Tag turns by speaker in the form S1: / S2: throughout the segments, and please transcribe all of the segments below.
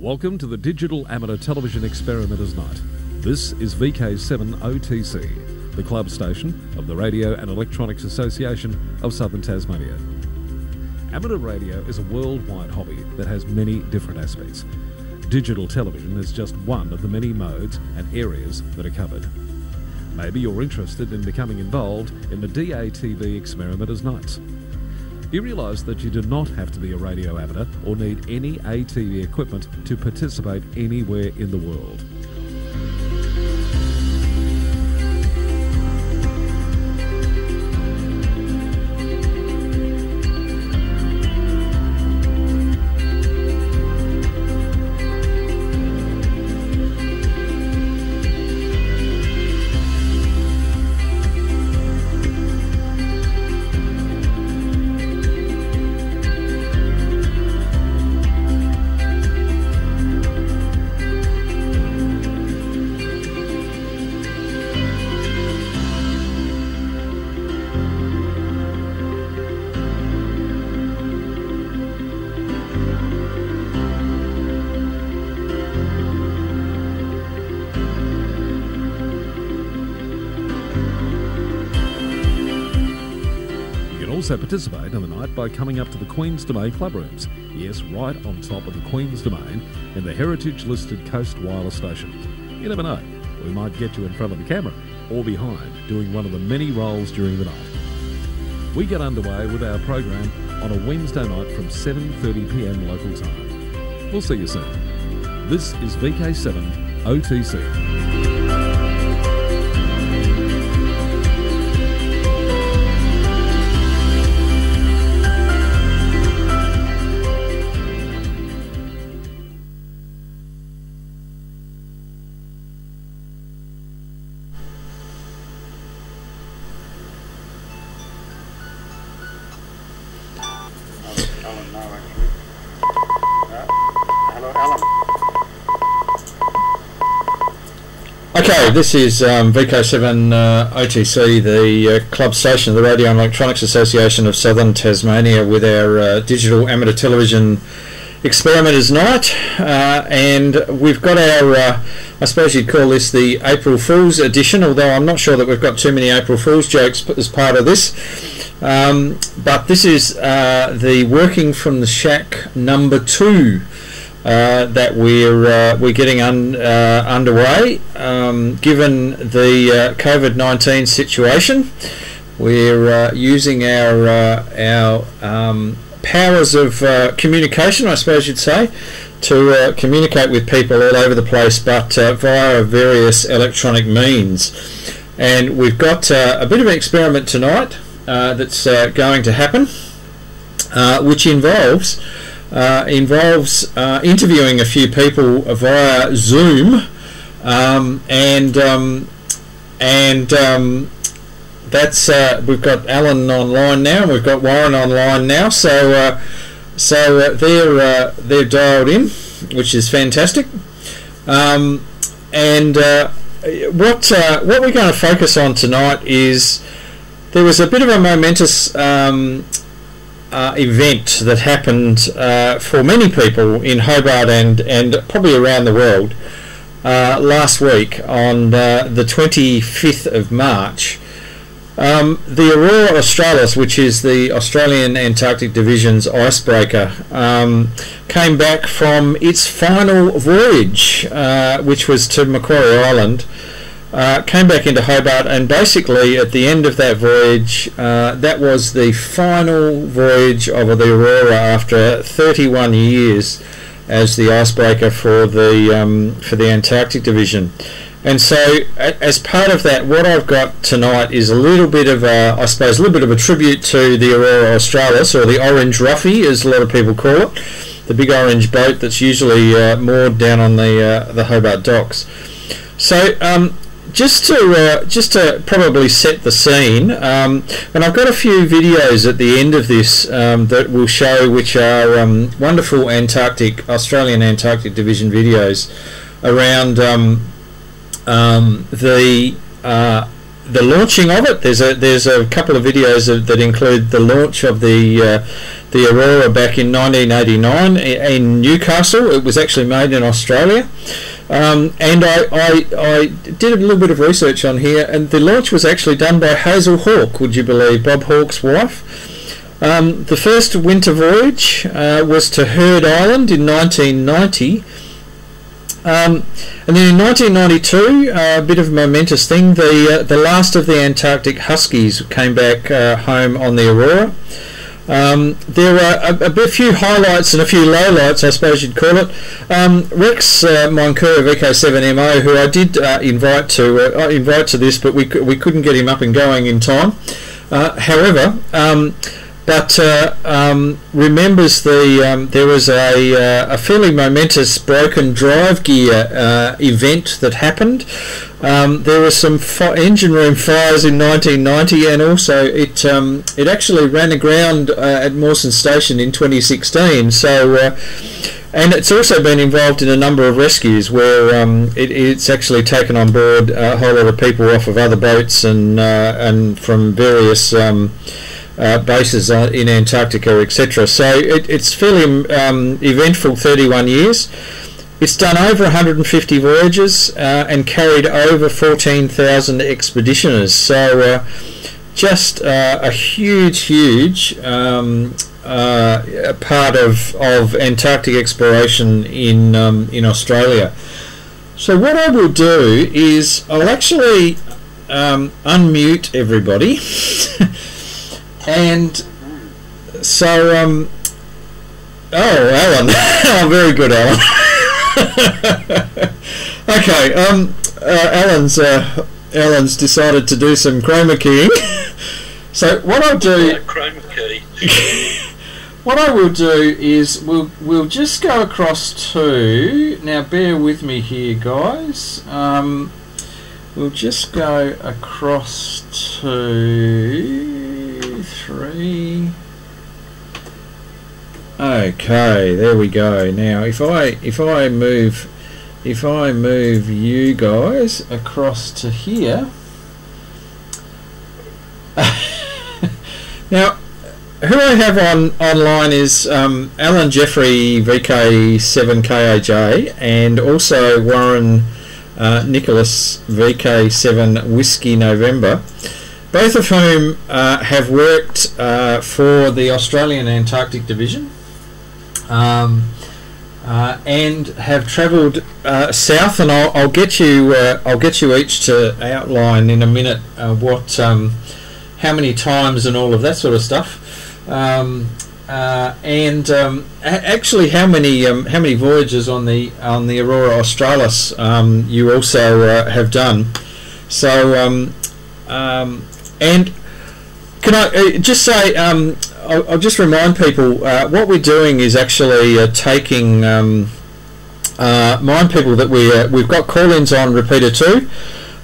S1: Welcome to the Digital Amateur Television Experimenters Night. This is VK7 OTC, the club station of the Radio and Electronics Association of Southern Tasmania. Amateur radio is a worldwide hobby that has many different aspects. Digital television is just one of the many modes and areas that are covered. Maybe you're interested in becoming involved in the DATV Experimenters Nights. You realise that you do not have to be a radio amateur or need any ATV equipment to participate anywhere in the world. Also participate in the night by coming up to the Queen's Domain club rooms. Yes, right on top of the Queen's Domain in the heritage listed Coast Wireless Station. You never know, we might get you in front of the camera or behind doing one of the many roles during the night. We get underway with our program on a Wednesday night from 7.30pm local time. We'll see you soon. This is VK7 OTC.
S2: This is um, VK7 uh, OTC, the uh, club station of the Radio and Electronics Association of Southern Tasmania, with our uh, digital amateur television experimenters night, uh, and we've got our, uh, I suppose you'd call this the April Fool's edition, although I'm not sure that we've got too many April Fool's jokes as part of this. Um, but this is uh, the Working from the Shack number two uh, that we're uh, we're getting un, uh, underway. Um, given the uh, COVID nineteen situation, we're uh, using our uh, our um, powers of communication, I suppose you'd say, to communicate with people all over the place, but via various electronic means. And we've got a bit of an experiment tonight that's going to happen, which involves uh, involves uh, interviewing a few people via Zoom, um, and um, and um, that's uh, we've got Alan online now, and we've got Warren online now. So uh, so uh, they're uh, they're dialed in, which is fantastic. Um, and what what we're going to focus on tonight is there was a bit of a momentous um, uh, event that happened uh, for many people in Hobart and and probably around the world uh, last week on uh, the 25th of March. Um, the Aurora Australis, which is the Australian Antarctic Division's icebreaker, um, came back from its final voyage, uh, which was to Macquarie Island. Uh, came back into Hobart, and basically at the end of that voyage, uh, that was the final voyage of the Aurora after 31 years as the icebreaker for the um, for the Antarctic Division. And so, as part of that, what I've got tonight is a little bit of a, I suppose, a little bit of a tribute to the Aurora Australis, or the Orange Roughy, as a lot of people call it, the big orange boat that's usually uh, moored down on the uh, the Hobart docks. So, um, just to uh, just to probably set the scene, um, and I've got a few videos at the end of this um, that will show, which are um, wonderful Antarctic Australian Antarctic Division videos around um, um, the uh, the launching of it. There's a there's a couple of videos of, that include the launch of the uh, the Aurora back in 1989 in Newcastle. It was actually made in Australia. Um, and I, I, I did a little bit of research on here, and the launch was actually done by Hazel Hawke, would you believe, Bob Hawke's wife. Um, the first winter voyage uh, was to Heard Island in 1990. Um, and then in 1992, uh, a bit of a momentous thing, the, uh, the last of the Antarctic Huskies came back uh, home on the Aurora. Um, there were a, a, few highlights and a few lowlights, I suppose you'd call it. Um, Rex uh, Moncur of VK7MO, who I did uh, invite to uh, invite to this, but we we couldn't get him up and going in time. Uh, however, um, but uh, um, remembers the um, there was a, uh, a fairly momentous broken drive gear uh, event that happened. Um, there were some engine room fires in 1990, and also it um, it actually ran aground uh, at Mawson Station in 2016. So. Uh, and it's also been involved in a number of rescues where um, it, it's actually taken on board a whole lot of people off of other boats and uh, and from various um, uh, bases uh, in Antarctica, etc. So it, it's fairly um, eventful 31 years. It's done over 150 voyages uh, and carried over 14,000 expeditioners. So uh, just uh, a huge, huge um, uh, part of, of Antarctic exploration in, um, in Australia. So what I will do is I'll actually um, unmute everybody. And so, um, oh, Alan, oh, very good, Alan. okay, um, uh, Alan's uh, Alan's decided to do some chroma keying. so what I'll do,
S3: chroma key.
S2: what I will do is we'll we'll just go across to now. Bear with me here, guys. Um, we'll just go across to three. Okay, there we go. Now, if I if I move if I move you guys across to here. now, who I have on online is um, Alan Jeffrey VK7KAJ and also Warren uh, Nicholas VK7 Whiskey November both of whom uh, have worked uh, for the Australian Antarctic Division um, uh, and have travelled uh, south. And I'll, I'll get you uh, I'll get you each to outline in a minute uh, what um, how many times and all of that sort of stuff. Um, and um, actually, how many um, how many voyages on the on the Aurora Australis um, you also have done? So um, um, and can I uh, just say, um, I'll, I'll, just remind people uh, what we're doing is actually uh, taking, um, uh, mind people that we, uh, we've got call-ins on repeater 2.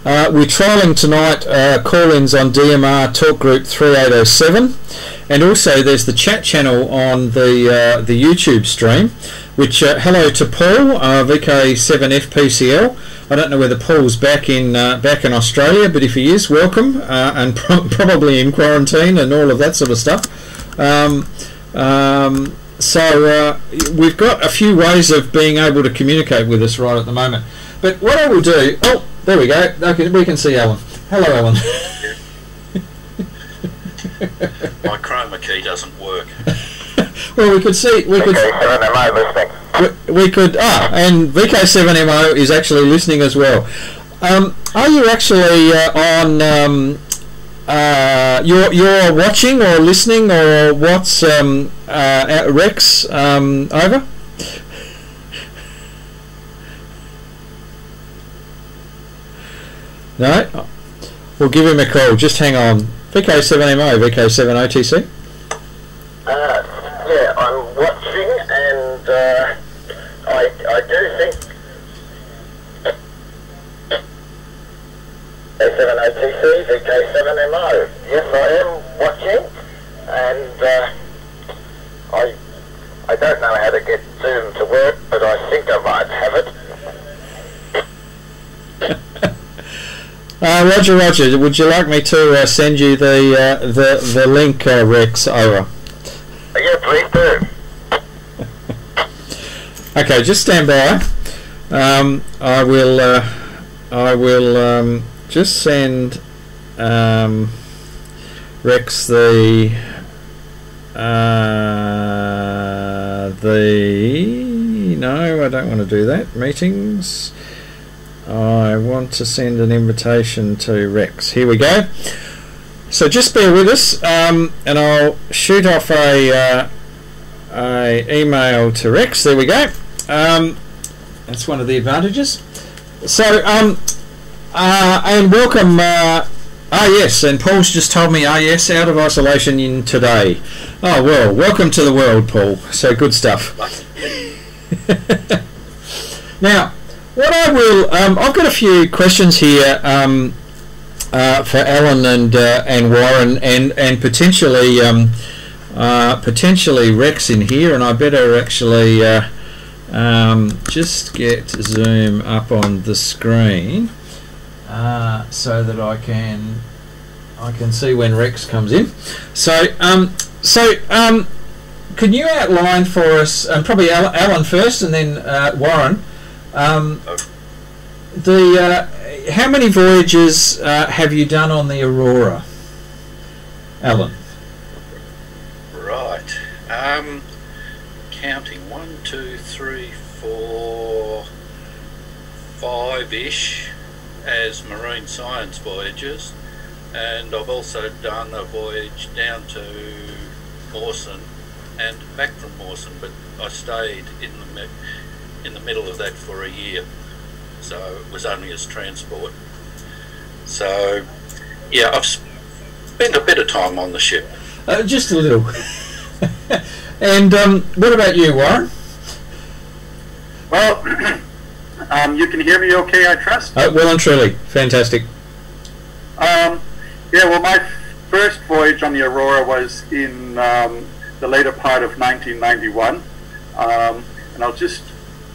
S2: Uh, we're trialling tonight call-ins on DMR Talk Group 3807 and also there's the chat channel on the, the YouTube stream which hello to Paul, VK7FPCL I don't know whether Paul's back in uh, back in Australia, but if he is, welcome, uh, and pro probably in quarantine and all of that sort of stuff. Um, um, so uh, we've got a few ways of being able to communicate with us right at the moment. But what I will do, oh, there we go. Okay, we can see Alan. Hello, Alan.
S3: My chroma key doesn't work.
S2: well, we could see. We could. We, we could. Ah, and VK7MO is actually listening as well. Um, are you actually uh, on? Um, uh, you're you're watching or listening or what's um, uh, Rex um, over? No, we'll give him a call. Just hang on. VK7MO, VK7OTC.
S4: Uh, yeah, I'm watching, and uh, I I do think K7OTC, VK7MO. Yes, I am watching, and uh, I I don't know how to get Zoom to work, but I think I might have it.
S2: Uh, Roger, Roger. Would you like me to uh, send you the uh, the the link, uh, Rex? Over.
S4: Yeah, please do.
S2: Okay, just stand by. Um, I will. Uh, I will um, just send um, Rex the uh, the. No, I don't want to do that. Meetings. I want to send an invitation to Rex. Here we go. So just bear with us, um, and I'll shoot off a. Uh, a email to Rex. There we go. Um, that's one of the advantages. So, um, uh, and welcome. Uh, ah, yes, and Paul's just told me, ah, yes, out of isolation in today. Oh, well, welcome to the world, Paul. So, good stuff. now, what I will, um, I've got a few questions here um, uh, for Alan and uh, and Warren, and and potentially um, uh, potentially Rex in here, and I better actually uh, um, just get Zoom up on the screen uh, so that I can I can see when Rex comes in. So um, so um, can you outline for us, and probably Alan first, and then uh, Warren, um, the uh, how many voyages uh, have you done on the Aurora, Alan?
S3: Right. Um, counting one, two, three, four, five-ish as marine science voyages, and I've also done a voyage down to Mawson and back from Mawson, but I stayed in the mi- in the middle of that for a year, so it was only as transport. So, yeah, I've spent a bit of time on the ship.
S2: Uh, just a little. and um, what about you, Warren?
S5: Well, um, you can hear me okay, I trust?
S2: Uh, well and truly, fantastic.
S5: Um, yeah, well, my first voyage on the Aurora was in um, the later part of 1991. Um, and I'll just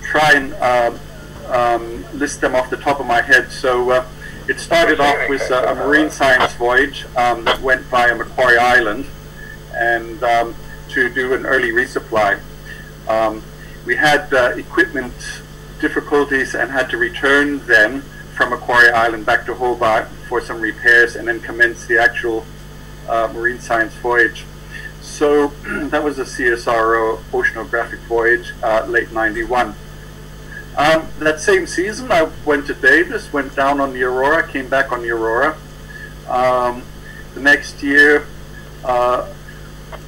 S5: try and um, um, list them off the top of my head. So uh, it started off with a, a marine science voyage um, that went via Macquarie Island and um, to do an early resupply. Um, we had uh, equipment difficulties and had to return then from Macquarie Island back to Hobart for some repairs and then commence the actual uh, marine science voyage. So that was a CSIRO oceanographic voyage, uh, late 91. Um, that same season, I went to Davis, went down on the Aurora, came back on the Aurora. Um, the next year, uh,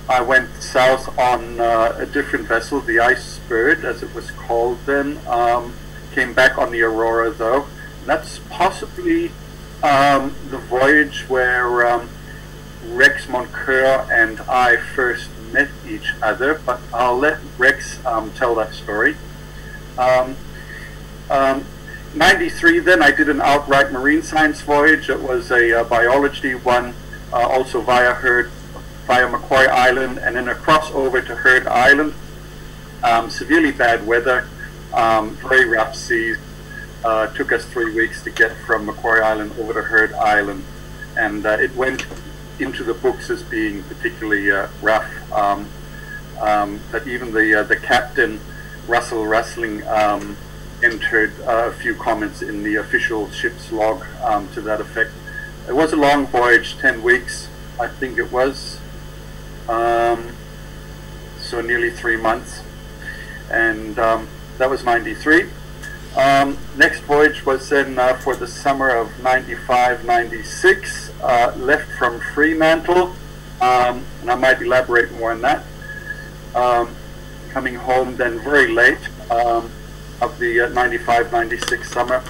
S5: I went south on uh, a different vessel, the Icebird, as it was called then. Um, came back on the Aurora, though. That's possibly um, the voyage where um, Rex Moncur and I first met each other, but I'll let Rex um, tell that story. Um, um, 93 then I did an outright marine science voyage. It was a uh, biology one, uh, also via Heard, via Macquarie Island, and then a crossover to Heard Island. Um, severely bad weather, um, very rough seas. Uh, took us three weeks to get from Macquarie Island over to Heard Island, and uh, it went into the books as being particularly uh, rough. Um, um, that even the uh, the captain Russell Rustling um, entered uh, a few comments in the official ship's log um, to that effect. It was a long voyage, ten weeks, I think it was, um, so nearly three months, and um, that was '93. Um, next voyage was then uh, for the summer of 95 96, uh, left from Fremantle, um, and I might elaborate more on that. Um, coming home then very late um, of the uh, 95 96 summer.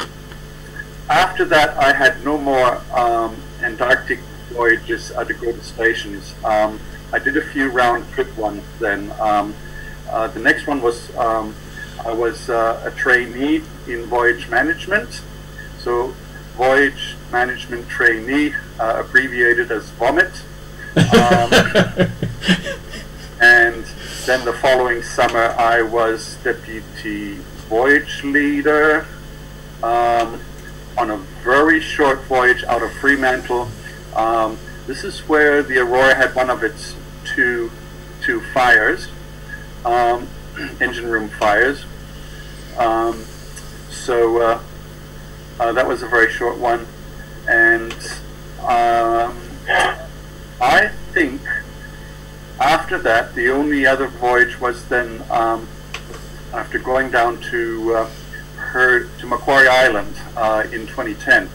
S5: After that, I had no more um, Antarctic voyages uh, to go to stations. I did a few round trip ones then. Uh, the next one was um, I was uh, a trainee in voyage management. So, voyage management trainee, uh, abbreviated as VOMIT. Um, and then the following summer, I was deputy voyage leader. Um, on a very short voyage out of Fremantle. Um, this is where the Aurora had one of its two two fires, um, engine room fires. Um, so uh, uh, that was a very short one, and um, I think after that the only other voyage was then um, after going down to uh, her to Macquarie Island uh, in 2010.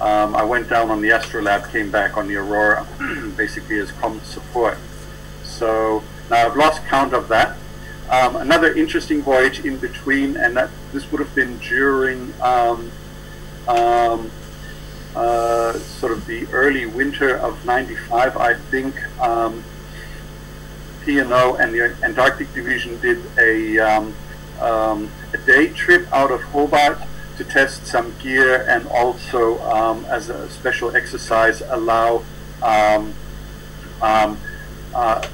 S5: Um, I went down on the Astrolabe, came back on the Aurora, basically as comm support. So now I've lost count of that. Um, another interesting voyage in between, and that this would have been during um, um, uh, sort of the early winter of '95, I think. Um, P&O and the Antarctic Division did a, um, um, a day trip out of Hobart to test some gear and also as a special exercise allow uh,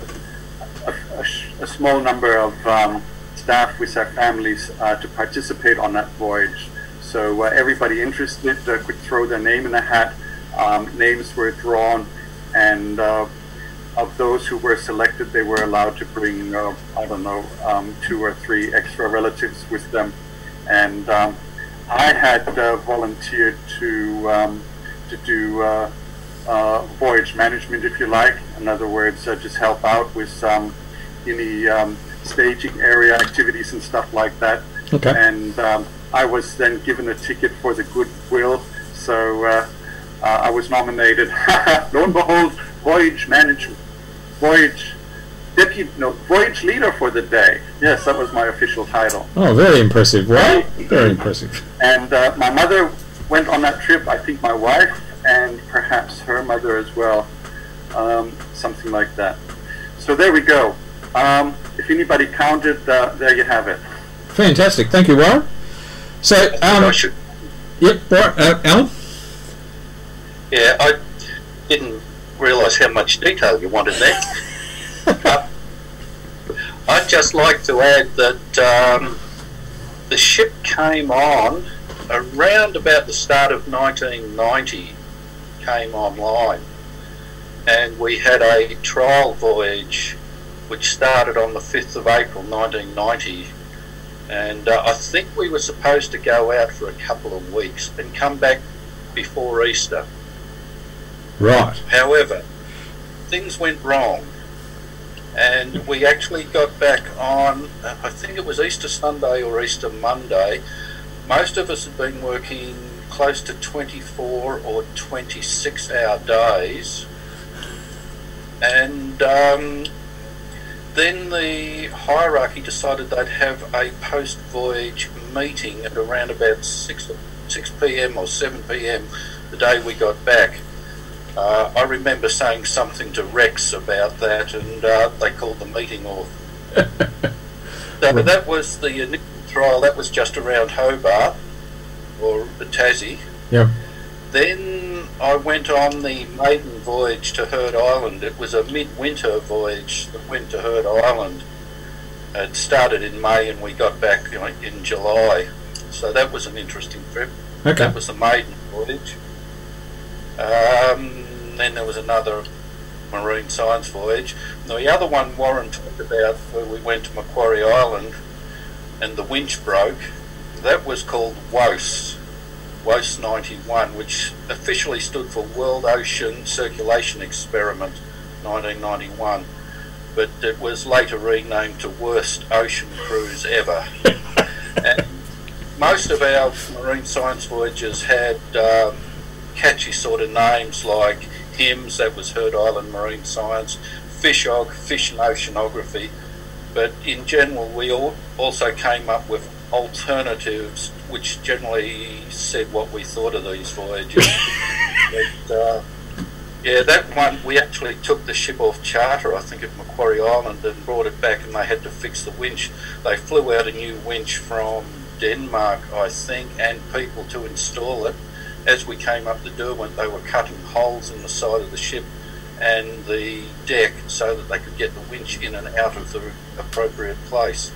S5: a, a, a, small number of um, staff with their families uh, to participate on that voyage. So uh, everybody interested uh, could throw their name in a hat. names were drawn and of those who were selected, they were allowed to bring, uh, I don't know, um, two or three extra relatives with them. And um, I had uh, volunteered to, um, to do uh, uh voyage management, if you like. In other words, uh, just help out with um, any um, staging area activities and stuff like that.
S2: Okay.
S5: And um, I was then given a ticket for the goodwill. So uh, I was nominated. Lo and behold, voyage management voyage deputy, no, voyage leader for the day. Yes, that was my official title.
S2: Oh, very impressive. Wow, very impressive.
S5: And uh, my mother went on that trip. I think my wife and perhaps her mother as well, um, something like that. So there we go. Um, if anybody counted, uh, there you have it.
S2: Fantastic. Thank you, Warren. So, um, should... yep, uh, Alan.
S3: Yeah, I didn't realise how much detail you wanted there. uh, I'd just like to add that um, the ship came on around about the start of 1990, came online, and we had a trial voyage which started on the 5th of April 1990 and uh, I think we were supposed to go out for a couple of weeks and come back before Easter.
S2: Right.
S3: However, things went wrong, and we actually got back on. I think it was Easter Sunday or Easter Monday. Most of us had been working close to 24 or 26 hour days, and um, then the hierarchy decided they'd have a post voyage meeting at around about 6, 6 p.m. or 7 p.m. the day we got back uh, I remember saying something to Rex about that, and uh, they called the meeting off. so, but that was the initial trial. That was just around Hobart or the Tassie.
S2: Yeah.
S3: Then I went on the maiden voyage to Heard Island. It was a midwinter voyage that went to Heard Island. It started in May and we got back you know, in July. So that was an interesting trip.
S2: Okay.
S3: That was the maiden voyage. Um, then there was another marine science voyage. the other one Warren talked about, where we went to Macquarie Island and the winch broke, that was called WOCE, WOCE 91, which officially stood for World Ocean Circulation Experiment 1991, but it was later renamed to Worst Ocean Cruise Ever. and most of our marine science voyages had um, catchy sort of names like HIMS, that was Heard Island Marine Science, FISHOG, Fish and Oceanography, but in general we all also came up with alternatives which generally said what we thought of these voyages. but, uh, yeah, that one we actually took the ship off charter, I think, at Macquarie Island and brought it back, and they had to fix the winch. They flew out a new winch from Denmark, I think, and people to install it as we came up the Derwent, they were cutting holes in the side of the ship and the deck so that they could get the winch in and out of the appropriate place.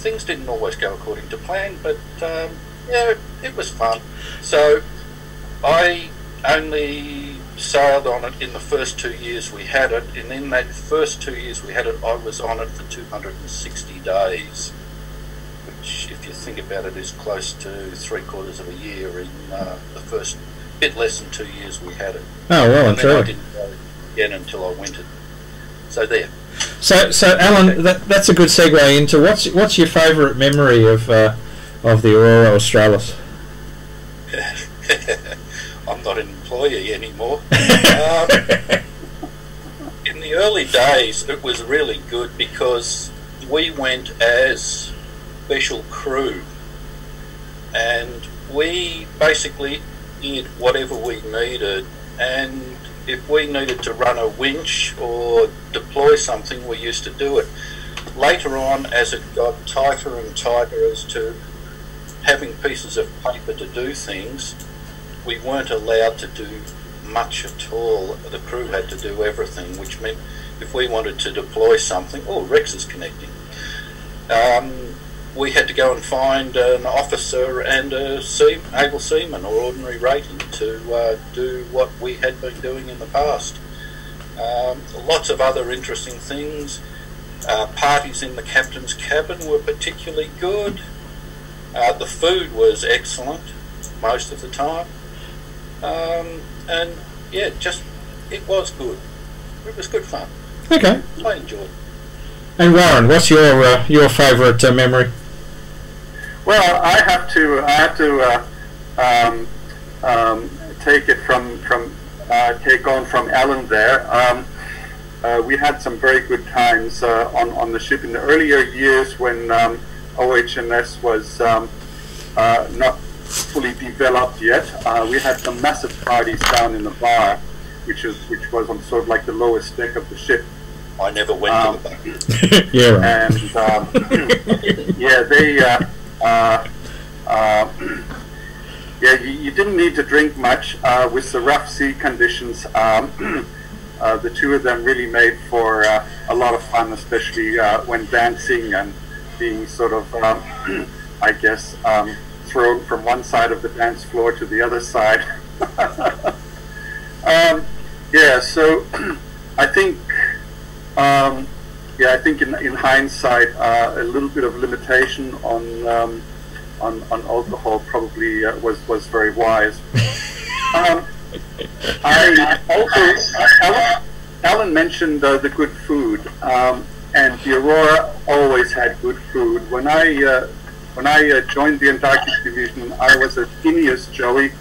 S3: Things didn't always go according to plan, but um, yeah, it was fun. So I only sailed on it in the first two years we had it, and in that first two years we had it, I was on it for 260 days, which, if you think about it, is close to three quarters of a year in uh, the first bit less than two years we had it.
S2: Oh well and
S3: then I
S2: truly.
S3: didn't go again until I wintered. So there.
S2: So, so Alan, that, that's a good segue into what's what's your favourite memory of uh, of the Aurora Australis?
S3: I'm not an employee anymore. um, in the early days, it was really good because we went as special crew, and we basically did whatever we needed. And if we needed to run a winch or deploy something, we used to do it. Later on, as it got tighter and tighter as to having pieces of paper to do things, we weren't allowed to do much at all. The crew had to do everything, which meant if we wanted to deploy something, oh, Rex is connecting. Um, we had to go and find an officer and a sea, able seaman or ordinary rating to uh, do what we had been doing in the past. Um, lots of other interesting things. Uh, parties in the captain's cabin were particularly good. Uh, the food was excellent most of the time. Um, and yeah, just it was good. It was good fun.
S2: Okay.
S3: I enjoyed it.
S2: And Warren, what's your uh, your favourite uh, memory?
S5: Well, I have to I have to uh, um, um, take it from from uh, take on from Alan there. Um, uh, we had some very good times uh, on on the ship in the earlier years when um, OHS was um, uh, not fully developed yet. Uh, we had some massive parties down in the bar, which is which was on sort of like the lowest deck of the ship.
S3: I never went
S5: Um,
S3: to the bar.
S2: yeah, right.
S5: and um, yeah, they uh, uh, yeah, you, you didn't need to drink much uh, with the rough sea conditions. Um, uh, the two of them really made for a lot of fun, especially when dancing and being sort of, um, I guess, um, thrown from one side of the dance floor to the other side. um, yeah, so I think um, yeah, I think in, in hindsight, uh, a little bit of limitation on um, on, on alcohol probably uh, was was very wise. Um, I also Alan, Alan mentioned uh, the good food, um, and the Aurora always had good food. When I uh, when I uh, joined the Antarctic Division, I was a skinny as Joey,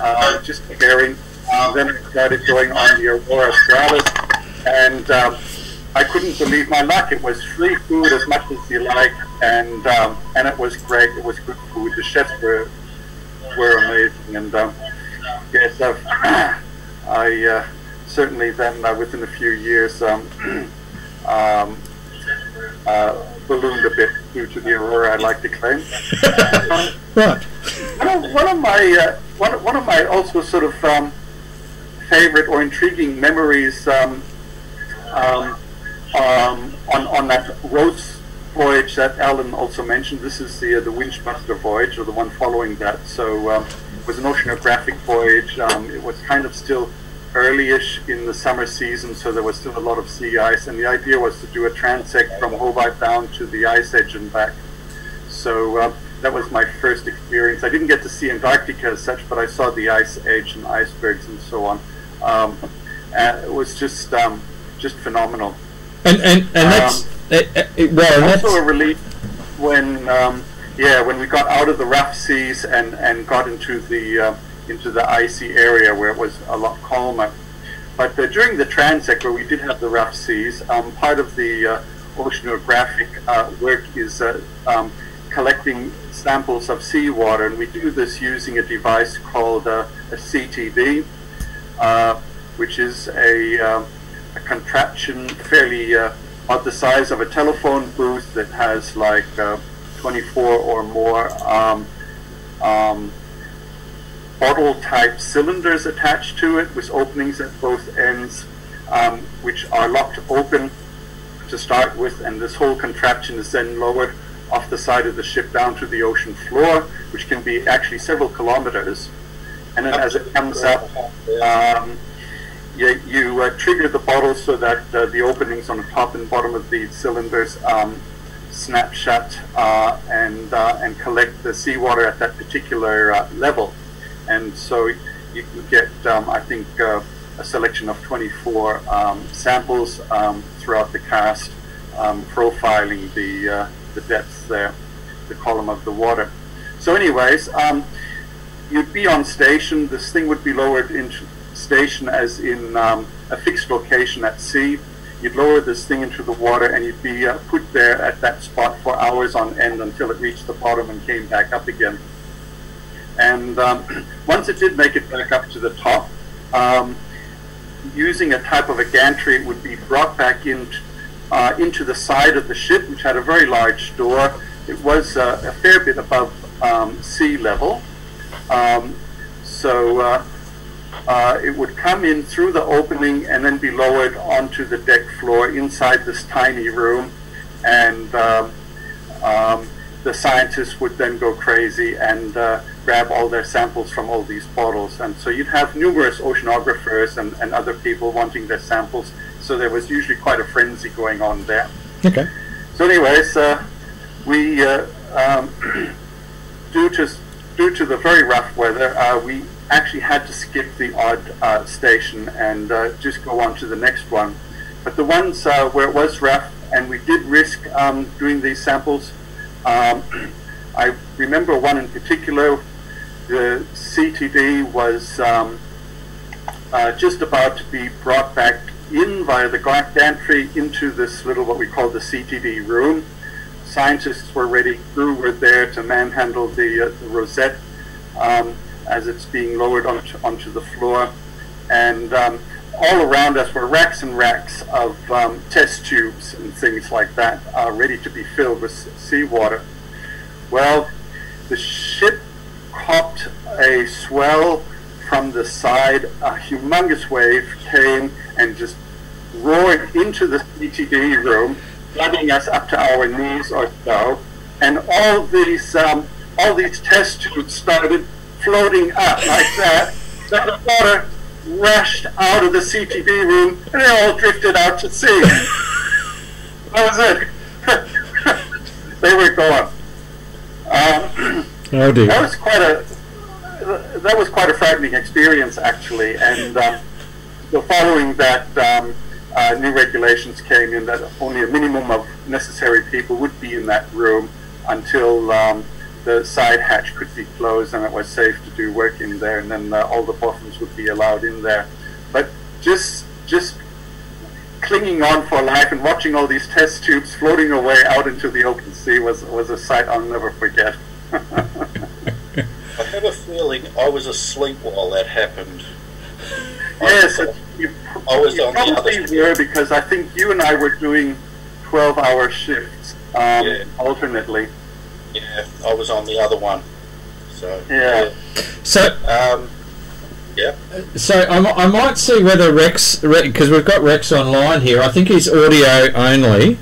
S5: uh, just caring. Uh, then I started going on the Aurora Australis, and um, I couldn't believe my luck. It was free food as much as you like, and um, and it was great. It was good food. The chefs were were amazing, and um, yes, I've, I uh, certainly then uh, within a few years um, um, uh, ballooned a bit due to the Aurora. I'd like to claim. Um,
S2: Right.
S5: one of, one of my uh, one, one of my also sort of um, favorite or intriguing memories um, um, on on that Rose voyage that Alan also mentioned. This is the uh, the Winchbuster voyage or the one following that. So um, it was an oceanographic voyage. Um, it was kind of still early-ish in the summer season, so there was still a lot of sea ice. And the idea was to do a transect from Hobart down to the ice edge and back. So uh, that was my first experience. I didn't get to see Antarctica as such, but I saw the ice edge and icebergs and so on. Um, and it was just um, just phenomenal.
S2: And and and that's it, it, Warren. That's
S5: Also a relief when um, yeah when we got out of the rough seas and, and got into the uh, into the icy area where it was a lot calmer. But uh, during the transect where we did have the rough seas, um, part of the uh, oceanographic uh, work is uh, um, collecting samples of seawater, and we do this using a device called uh, a CTD, uh, which is a, um, a contraption fairly uh, about the size of a telephone booth that has like uh, 24 or more um, um, bottle type cylinders attached to it with openings at both ends, um, which are locked open to start with, and this whole contraption is then lowered off the side of the ship down to the ocean floor, which can be actually several kilometers. And then as it comes up, um, you, you uh, trigger the bottle so that uh, the openings on the top and bottom of the cylinders um, snap shut uh, and uh, and collect the seawater at that particular uh, level. And so you can get, um, I think, uh, a selection of 24 um, samples um, throughout the cast, um, profiling the the depth there, the column of the water. So, anyways, um, you'd be on station. This thing would be lowered into station as in um, a fixed location at sea. You'd lower this thing into the water and you'd be uh, put there at that spot for hours on end until it reached the bottom and came back up again. And um, once it did make it back up to the top, um, using a type of a gantry, it would be brought back in, uh, into the side of the ship, which had a very large door. It was uh, a fair bit above um, sea level. Um, so uh, it would come in through the opening and then be lowered onto the deck floor inside this tiny room. And um, um, the scientists would then go crazy and uh, grab all their samples from all these bottles. And so you'd have numerous oceanographers and, and other people wanting their samples. So there was usually quite a frenzy going on there.
S2: Okay.
S5: So, anyways, uh, we uh, um, due to due to the very rough weather, uh, we actually had to skip the odd uh, station and uh, just go on to the next one. But the ones uh, where it was rough and we did risk um, doing these samples, um, I remember one in particular. The CTD was um, uh, just about to be brought back in via the gantry into this little what we call the CTD room. Scientists were ready, crew were there to manhandle the, uh, the rosette um, as it's being lowered onto, onto the floor. And um, all around us were racks and racks of um, test tubes and things like that, uh, ready to be filled with seawater. Well, the ship caught a swell from the side. A humongous wave came and just roared into the CTD room, flooding us up to our knees or so. And all these um, all these test tubes started floating up like that. So the water rushed out of the CTD room and they all drifted out to sea. that was it. they were gone. Um,
S2: Oh dear.
S5: that was quite a that was quite a frightening experience actually and um, so following that um, uh, new regulations came in that only a minimum of necessary people would be in that room until um, the side hatch could be closed and it was safe to do work in there and then uh, all the bottoms would be allowed in there but just just clinging on for life and watching all these test tubes floating away out into the open sea was was a sight I'll never forget
S3: I have a feeling I was asleep while that happened.
S5: Yes, it, you,
S3: I was
S5: you
S3: on the other
S5: probably were because I think you and I were doing 12-hour shifts um,
S3: Yeah.
S5: alternately.
S3: Yeah, I was on the other one. So
S5: Yeah.
S2: So,
S3: Um, yeah.
S2: so I, mi- I might see whether Rex, because we've got Rex online here. I think he's audio only.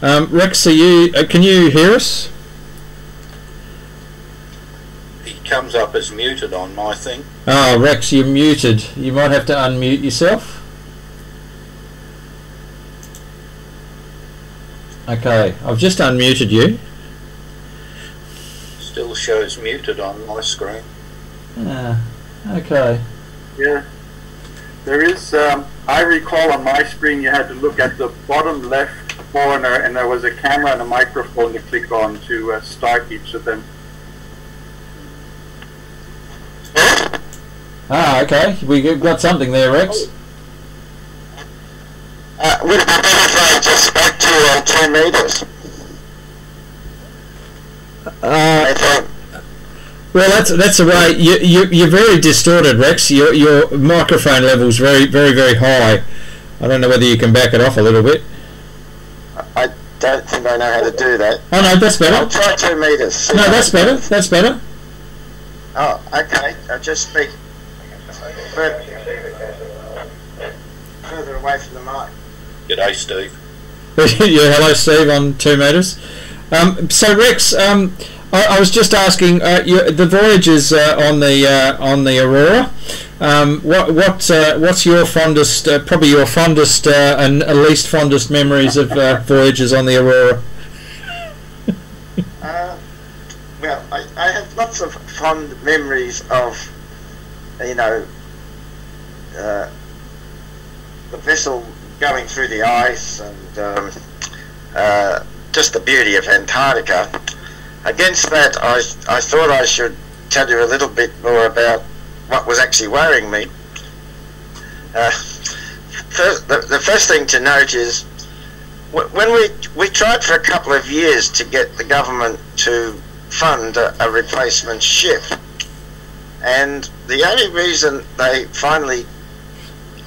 S2: Um, Rex, are you? Uh, can you hear us?
S3: He comes up as muted on my thing.
S2: Oh, Rex, you're muted. You might have to unmute yourself. Okay, I've just unmuted you.
S3: Still shows muted on my screen.
S2: Ah, okay.
S5: Yeah. There is, um, I recall on my screen you had to look at the bottom left corner and there was a camera and a microphone to click on to uh, start each of them.
S2: Ah, okay. We g- got something there, Rex.
S4: Uh, would it be better if I just spoke to you on two metres? I
S2: Uh, well, that's that's the way. You, you you're very distorted, Rex. Your your microphone level's very very very high. I don't know whether you can back it off a little bit.
S4: I don't think I know how to do that.
S2: Oh no, that's
S4: I'll
S2: better.
S4: try two metres.
S2: No, that's better. That's better.
S4: Oh, okay. I'll just speak further, further away from the mic.
S3: G'day, Steve.
S2: yeah, hello, Steve, on two meters. Um, so Rex, um, I, I, was just asking uh, you, the voyages uh, on the uh, on the Aurora. Um, what what uh, what's your fondest, uh, probably your fondest uh, and least fondest memories of voyages on the Aurora?
S4: well, I, I have lots of fond memories of, you know, the vessel going through the ice and um, just the beauty of Antarctica. Against that, I, I thought I should tell you a little bit more about what was actually worrying me. Uh, first, the, the first thing to note is when we we tried for a couple of years to get the government to fund a, a, replacement ship, and the only reason they finally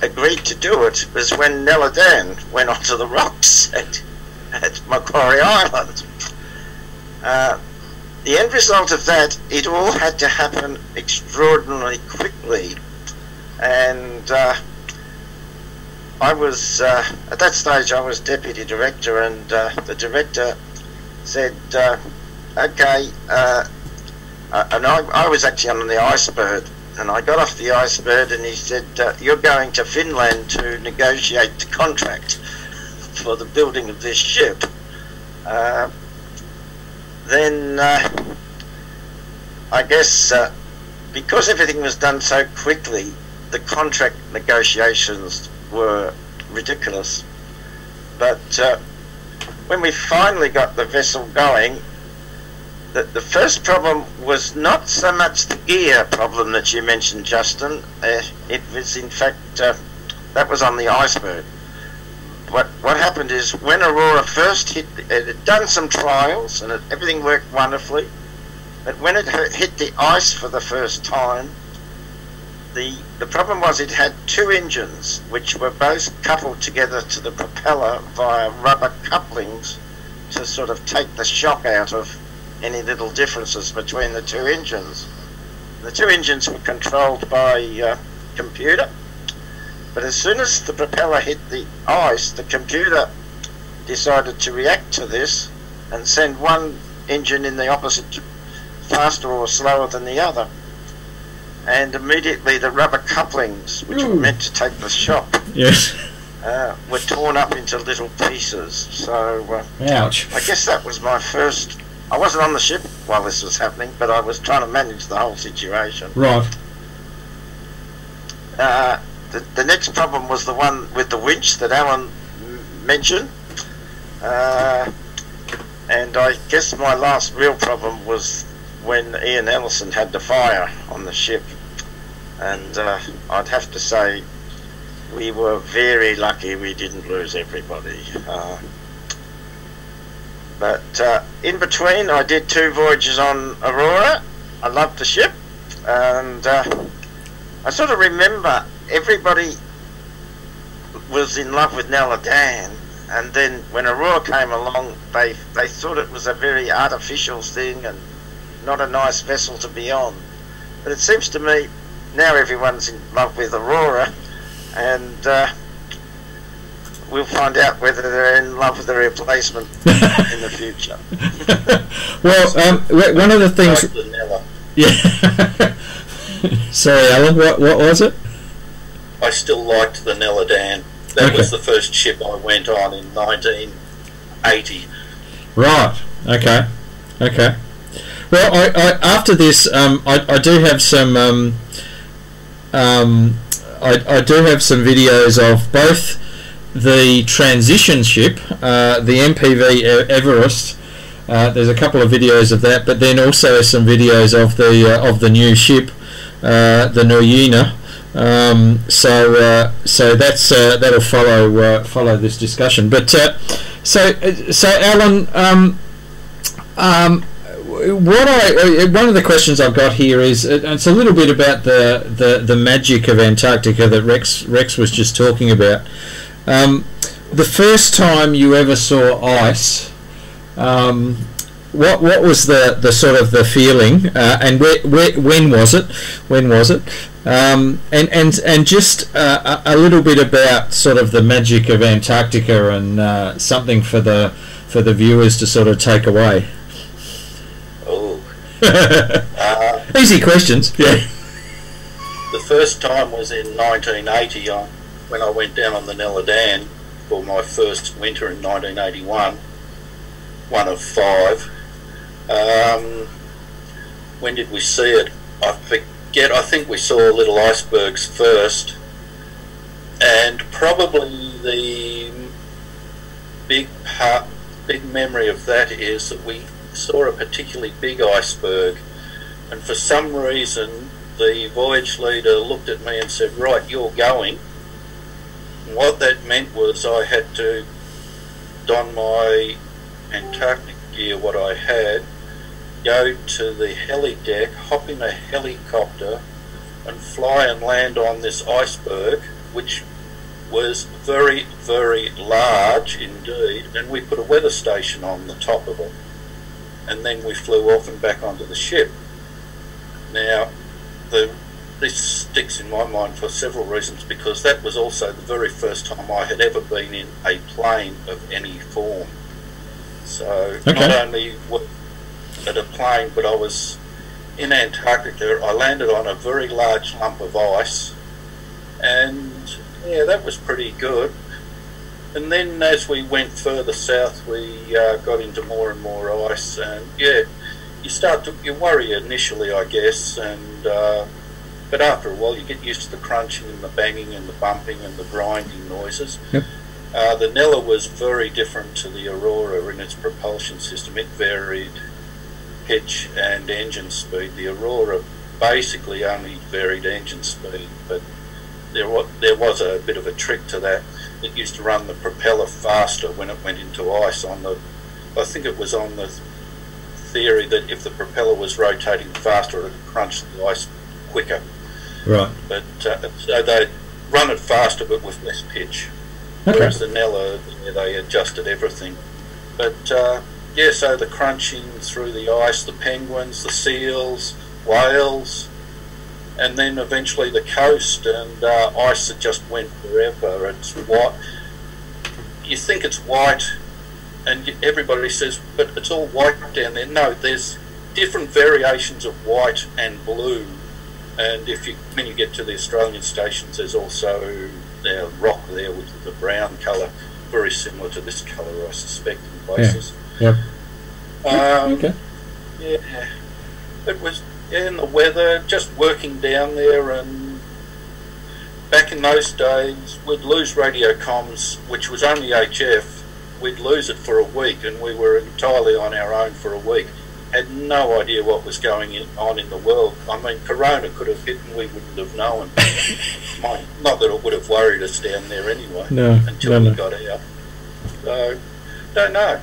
S4: agreed to do it was when Nella Dan went onto the rocks at, at Macquarie Island. Uh, the end result of that, it all had to happen extraordinarily quickly. And uh, I was, uh, at that stage, I was deputy director, and uh, the director said, uh, okay, uh, and I, I, was actually on the Icebird. and I got off the Icebird, and he said, you're going to Finland to negotiate the contract for the building of this ship then uh, I guess uh, because everything was done so quickly, the contract negotiations were ridiculous. But uh, when we finally got the vessel going, the, the first problem was not so much the gear problem that you mentioned, Justin. Uh, it was, in fact, uh, that was on the Icebird what what happened is when Aurora first hit, it had done some trials and it, everything worked wonderfully. But when it hit the ice for the first time, the the problem was it had two engines which were both coupled together to the propeller via rubber couplings to sort of take the shock out of any little differences between the two engines. The two engines were controlled by uh, computer but as soon as the propeller hit the ice, the computer decided to react to this and send one engine in the opposite faster or slower than the other. And immediately the rubber couplings, which Ooh. were meant to take the shock,
S2: yes.
S4: Uh, were torn up into little pieces. So,
S2: uh, ouch!
S4: I guess that was my first. I wasn't on the ship while this was happening, but I was trying to manage the whole situation.
S2: Right.
S4: Uh, the, the next problem was the one with the winch that Alan mentioned. Uh, and I guess my last real problem was when Ian Ellison had the fire on the ship. And uh, I'd have to say we were very lucky we didn't lose everybody. Uh, but uh, in between, I did two voyages on Aurora. I loved the ship, and uh, I sort of remember everybody was in love with Nella Dan, and then when Aurora came along, they they thought it was a very artificial thing and not a nice vessel to be on. But it seems to me now everyone's in love with Aurora, and uh, we'll find out whether they're in love with the replacement in the future.
S2: well, um, one of the things. Yeah. Sorry, Alan. What what was it?
S3: I still liked the Nella Dan. That okay. was the first ship I went on in 1980.
S2: Right. Okay. Okay. Well, I, I after this, um, I, I do have some. Um, um, I, I do have some videos of both the transition ship, uh, the MPV Everest. Uh, there's a couple of videos of that, but then also some videos of the uh, of the new ship, uh, the Nuyina. Um, so uh, so that's uh, that'll follow uh, follow this discussion. But uh, so uh, so Alan, um, um, what I uh, one of the questions I've got here is it's a little bit about the, the, the magic of Antarctica that Rex Rex was just talking about. Um, the first time you ever saw ice. Um, what what was the, the sort of the feeling, uh, and where, where, when was it? When was it? Um, and and and just uh, a, a little bit about sort of the magic of Antarctica and uh, something for the for the viewers to sort of take away.
S3: Oh, uh,
S2: Easy questions. Yeah.
S3: the first time was in 1980 on, when I went down on the Nella Dan for my first winter in 1981, one of five. Um, when did we see it? I forget. I think we saw little icebergs first, and probably the big part, big memory of that is that we saw a particularly big iceberg, and for some reason the voyage leader looked at me and said, "Right, you're going." And what that meant was I had to don my Antarctic gear, what I had, go to the heli deck, hop in a helicopter, and fly and land on this iceberg, which was very, very large indeed, and we put a weather station on the top of it. And then we flew off and back onto the ship. Now, the, this sticks in my mind for several reasons because that was also the very first time I had ever been in a plane of any form. So
S2: Okay.
S3: not only was at a plane, but I was in Antarctica. I landed on a very large lump of ice, and yeah, that was pretty good. And then as we went further south, we uh, got into more and more ice, and yeah, you start to you worry initially, I guess, and uh, but after a while you get used to the crunching and the banging and the bumping and the grinding noises.
S2: Yep.
S3: Uh, the Nella was very different to the Aurora in its propulsion system. It varied pitch and engine speed. The Aurora basically only varied engine speed, but there was, there was a bit of a trick to that. It used to run the propeller faster when it went into ice on the, I think it was on the theory that if the propeller was rotating faster, it would crunch the ice quicker.
S2: Right.
S3: But uh, so they run it faster but with less pitch.
S2: Okay.
S3: Whereas the Nella, they adjusted everything. But uh, yeah, so the crunching through the ice, the penguins, the seals, whales, and then eventually the coast and uh, ice that just went forever. It's white. You think it's white, and everybody says, but it's all white down there. No, there's different variations of white and blue. And if you, when you get to the Australian stations, there's also their rock there, which is a brown colour, very similar to this colour, I suspect, in places.
S2: Yep.
S3: Um,
S2: okay.
S3: yeah, it was yeah, in the weather, just working down there, and back in those days, we'd lose radio comms, which was only HF. We'd lose it for a week, and we were entirely on our own for a week. Had no idea what was going on in the world. I mean, Corona could have hit, and we wouldn't have known. My, not that it would have worried us down there anyway,
S2: No.
S3: until
S2: no,
S3: we got out. So, don't know.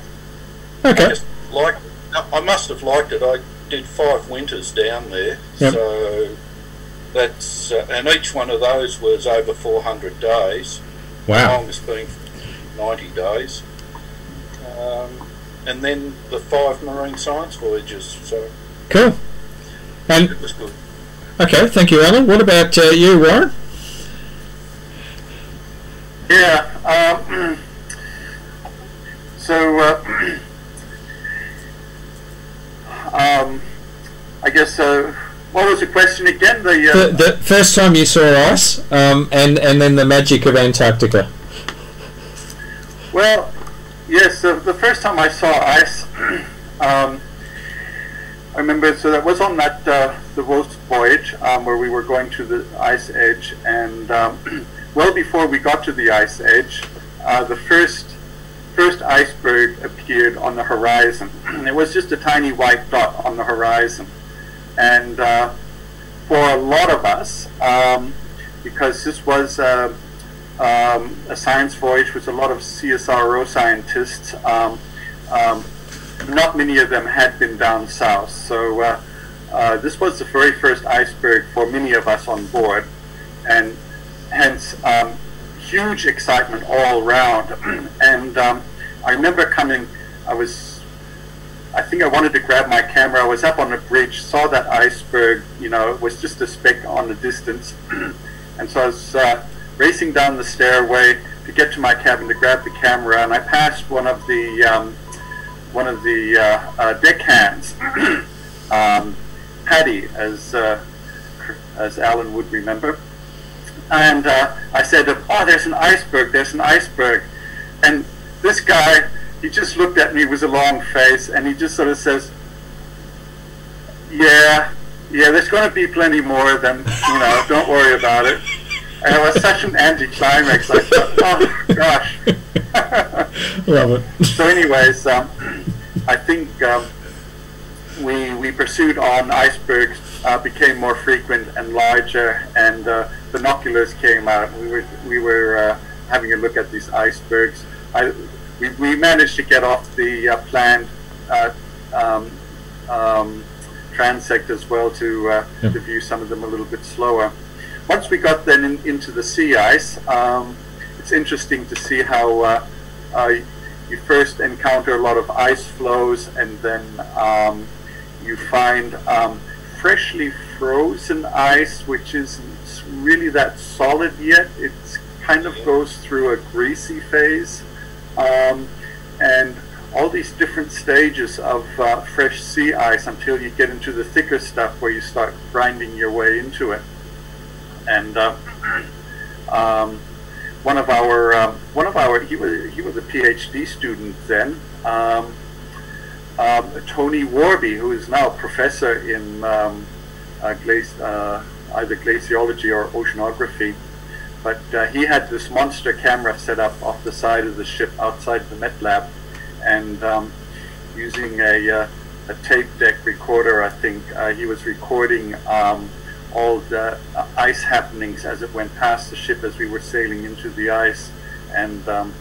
S2: Okay.
S3: I just like I must have liked it. I did five winters down there,
S2: Yep.
S3: so that's uh, and each one of those was over 400 days. The
S2: Wow.
S3: longest being 90 days, um, and then the five marine science voyages. So
S2: Cool. And
S3: it was good.
S2: okay, thank you, Alan. What about uh, you, Warren?
S5: Yeah. Um, so, uh, um, I guess, uh, what was the question again? The, uh,
S2: The, the first time you saw ice, um, and and then the magic of Antarctica.
S5: Well, yes, the, the first time I saw ice, um, I remember, so that was on that, uh, the Rose voyage, um, where we were going to the ice edge, and um, well before we got to the ice edge, uh, the first first iceberg appeared on the horizon. And it was just a tiny white dot on the horizon. And uh, for a lot of us, um, because this was uh, um, a science voyage with a lot of CSIRO scientists. Um, um, not many of them had been down south, so uh, uh, this was the very first iceberg for many of us on board, and hence um, huge excitement all around. and um, I remember coming, I was I think I wanted to grab my camera. I was up on the bridge, saw that iceberg. You know, it was just a speck on the distance, and so I was uh, racing down the stairway to get to my cabin to grab the camera, and I passed one of the um, one of the uh, uh, deckhands, um, Paddy, as uh, as Alan would remember, and uh, I said, "Oh, there's an iceberg! There's an iceberg!" And this guy, he just looked at me with a long face, and he just sort of says, "Yeah, yeah, there's going to be plenty more of them. You know, don't worry about it." And it was such an anticlimax. I thought, "Oh gosh."
S2: Love it.
S5: so, anyways, um, I think um, we we pursued on icebergs uh, became more frequent and larger, and uh, binoculars came out. We were we were uh, having a look at these icebergs. I, we, we managed to get off the uh, planned uh, um, um, transect as well to uh,
S2: Yeah.
S5: to view some of them a little bit slower. Once we got then in, into the sea ice, um, it's interesting to see how uh, uh, you first encounter a lot of ice flows, and then um, you find um, freshly frozen ice, which isn't really that solid yet. It kind of goes through a greasy phase, um, and all these different stages of uh, fresh sea ice until you get into the thicker stuff where you start grinding your way into it. And uh, um, one of our um, one of our he was he was a PhD student then. Um, um, Tony Worby, who is now a professor in um, uh, glaci- uh, either glaciology or oceanography, but uh, he had this monster camera set up off the side of the ship outside the Met Lab, and using a, uh, a tape deck recorder, I think uh, he was recording um, all the uh, ice happenings as it went past the ship as we were sailing into the ice, and um,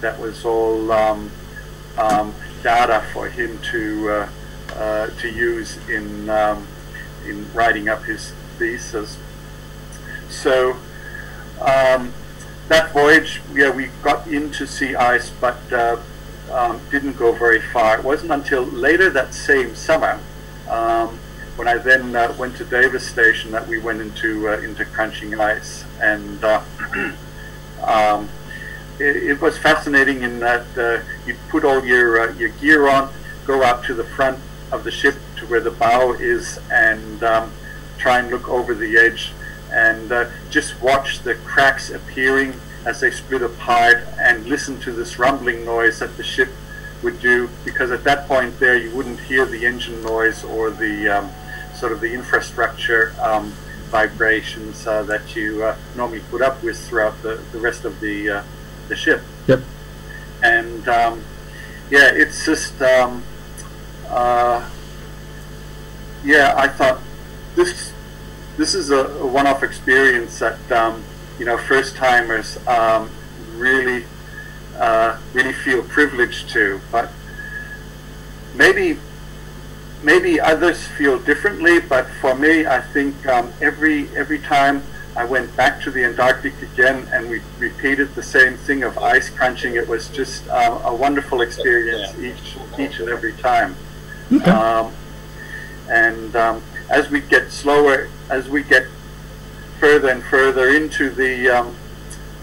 S5: that was all um, um, data for him to uh, uh, to use in um, in writing up his thesis. So um, that voyage, yeah, we got into sea ice, but uh, um, didn't go very far. It wasn't until later that same summer, um, when I then uh, went to Davis Station, that we went into uh, into crunching ice, and uh, um, it, it was fascinating in that uh, you put all your uh, your gear on, go out to the front of the ship to where the bow is, and um, try and look over the edge, and uh, just watch the cracks appearing as they split apart, and listen to this rumbling noise that the ship would do. Because at that point there, you wouldn't hear the engine noise or the um, sort of the infrastructure um, vibrations uh, that you uh, normally put up with throughout the, the rest of the uh, the ship.
S2: Yep.
S5: And um, yeah, it's just um, uh, yeah. I thought this this is a, a one-off experience that um, you know first timers um, really uh, really feel privileged to, but maybe maybe others feel differently, but for me, I think um, every every time I went back to the Antarctic again and we repeated the same thing of ice crunching, it was just um, a wonderful experience each each and every time.
S2: Okay.
S5: Um, and um, as we get slower, as we get further and further into the um,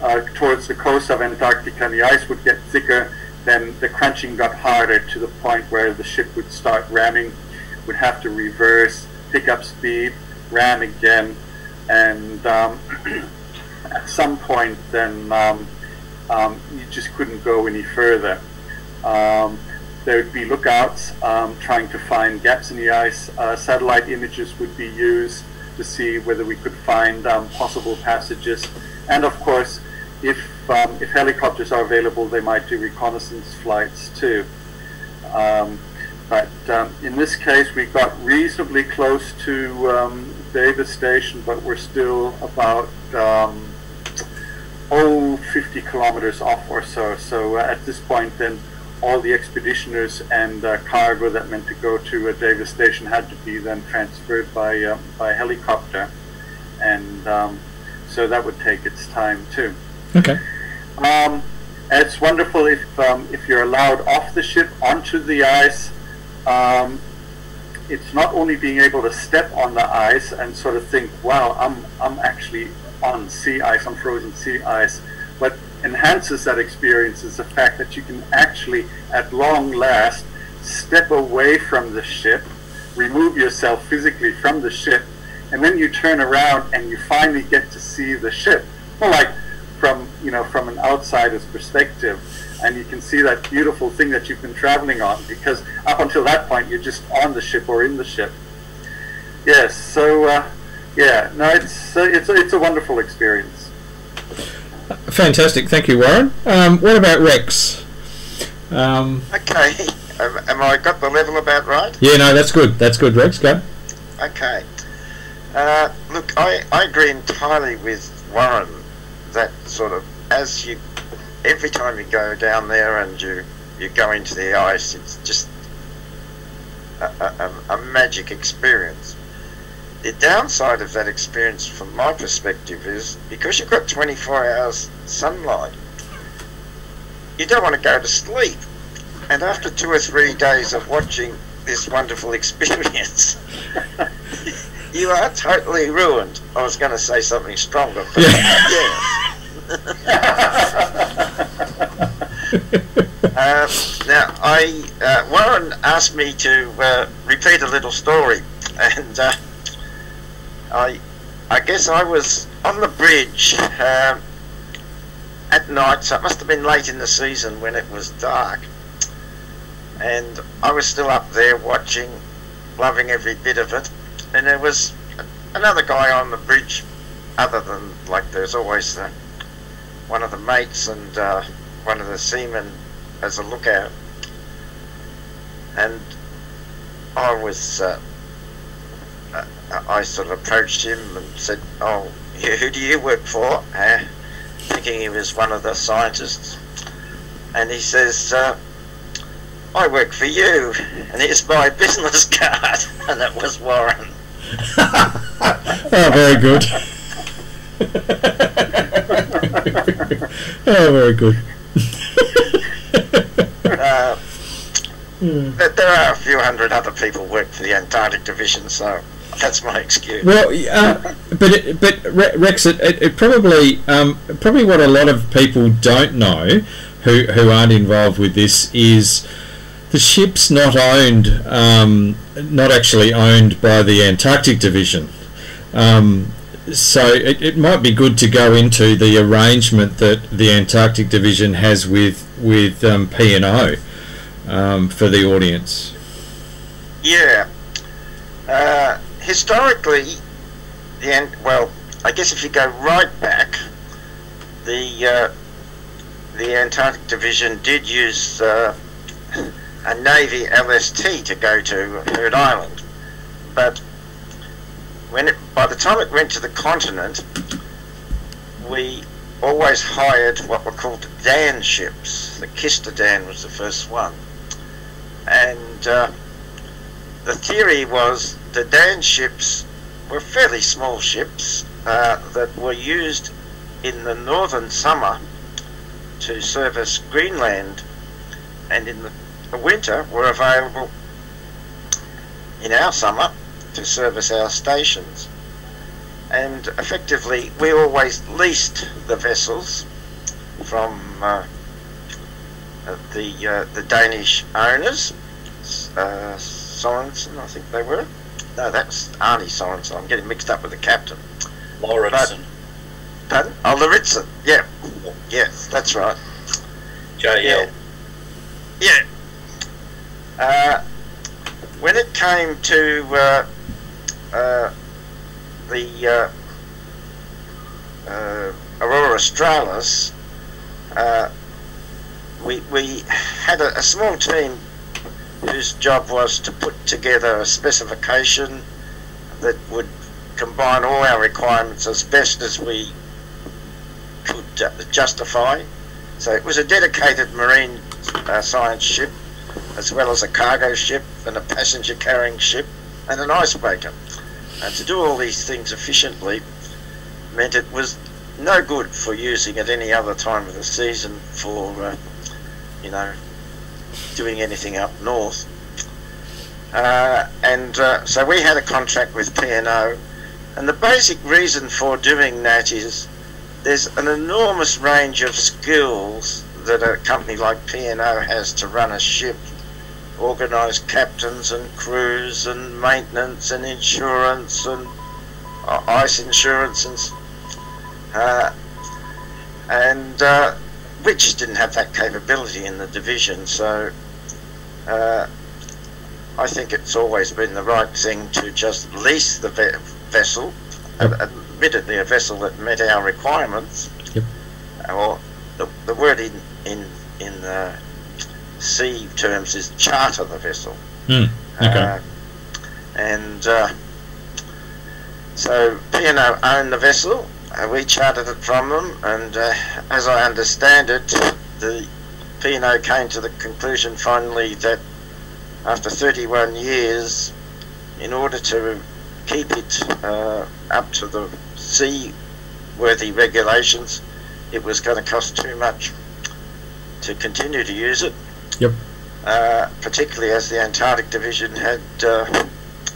S5: uh, towards the coast of Antarctica, and the ice would get thicker. Then the crunching got harder to the point where the ship would start ramming, would have to reverse, pick up speed, ram again, and um, at some point, then um, um, you just couldn't go any further. Um, there would be lookouts um, trying to find gaps in the ice. Uh, satellite images would be used to see whether we could find um, possible passages. And of course, if, if helicopters are available, they might do reconnaissance flights too. Um, but um, in this case, we got reasonably close to um, Davis Station, but we're still about um, oh 50 kilometers off or so. So uh, at this point, then all the expeditioners and uh, cargo that meant to go to uh, Davis Station had to be then transferred by uh, by helicopter, and um, so that would take its time too.
S2: Okay.
S5: Um, it's wonderful if um, if you're allowed off the ship onto the ice. Um, it's not only being able to step on the ice and sort of think, wow, I'm, I'm actually on sea ice, on frozen sea ice. What enhances that experience is the fact that you can actually, at long last, step away from the ship, remove yourself physically from the ship, and then you turn around and you finally get to see the ship. Well, like from you know from an outsider's perspective, and you can see that beautiful thing that you've been traveling on. Because up until that point, you're just on the ship or in the ship. Yes. So uh, yeah, no, it's uh, it's it's a wonderful experience.
S2: Fantastic, thank you, Warren. Um, what about Rex? Um,
S4: Okay, am, am I got the level about right?
S2: yeah, no, that's good. That's good, Rex. Go.
S4: Okay. Uh, look, I, I agree entirely with Warren that sort of as you every time you go down there and you you go into the ice, it's just a, a, a magic experience. The downside of that experience, from my perspective, is because you've got 24 hours sunlight, you don't want to go to sleep. And after two or three days of watching this wonderful experience, you are totally ruined. I was going to say something stronger, but yeah. um, now, I uh, Warren asked me to uh, repeat a little story, and uh, I, I guess I was on the bridge um, at night. So it must have been late in the season when it was dark, and I was still up there watching, loving every bit of it. And there was another guy on the bridge, other than like there's always the, one of the mates and uh, one of the seamen as a lookout. And I was, uh, uh, I sort of approached him and said, "Oh, who who do you work for?" Uh, thinking he was one of the scientists. And he says, uh, "I work for you," and here's my business card, and it was Warren.
S2: oh, very good. Oh, very good.
S4: Uh, but there are a few hundred other people work for the Antarctic Division, so that's my excuse.
S2: Well, uh, but it, but Rex, it, it, it probably um, probably what a lot of people don't know who who aren't involved with this is the ship's not owned, um, not actually owned by the Antarctic Division. Um, so it, it might be good to go into the arrangement that the Antarctic Division has with with um, P and O um, for the audience.
S4: Yeah. Uh, historically, the Ant- well, I guess if you go right back, the uh, the Antarctic Division did use uh, a Navy LST to go to Heard Island, but when it, by the time it went to the continent, we always hired what were called Dan ships. The Kista Dan was the first one, and uh, the theory was the Dan ships were fairly small ships uh, that were used in the northern summer to service Greenland, and in the winter were available in our summer to service our stations. And effectively, we always leased the vessels from uh, the uh, the Danish owners, uh, Sorensen, I think they were. No, that's Arnie Sorensen. I'm getting mixed up with the captain.
S3: Lauritzen,
S4: Pardon? Oh, Lauritzen. Yeah, yes, that's right.
S3: JL.
S4: Yeah. Uh, when it came to uh, the uh, uh, Aurora Australis, uh, we, we had a, a small team whose job was to put together a specification that would combine all our requirements as best as we could uh, justify. So it was a dedicated marine uh, science ship, as well as a cargo ship and a passenger carrying ship and an icebreaker. And to do all these things efficiently meant it was no good for using at any other time of the season for, uh, you know, doing anything up north. Uh, and uh, so we had a contract with P&O, and the basic reason for doing that is there's an enormous range of skills that a company like P&O has to run a ship, organise captains and crews and maintenance and insurance and uh, ice insurance and uh, and uh, we just didn't have that capability in the division. So uh, I think it's always been the right thing to just lease the ve- vessel, yep. admittedly a vessel that met our requirements.
S2: Yep.
S4: Or the, the word in in in the sea terms is charter the vessel.
S2: Mm, okay.
S4: Uh, and uh, so P&O owned the vessel uh, we chartered it from them, and uh, as I understand it, the P&O came to the conclusion finally that after 31 years, in order to keep it uh, up to the seaworthy regulations, it was going to cost too much to continue to use it.
S2: Yep.
S4: Uh, particularly as the Antarctic Division had uh,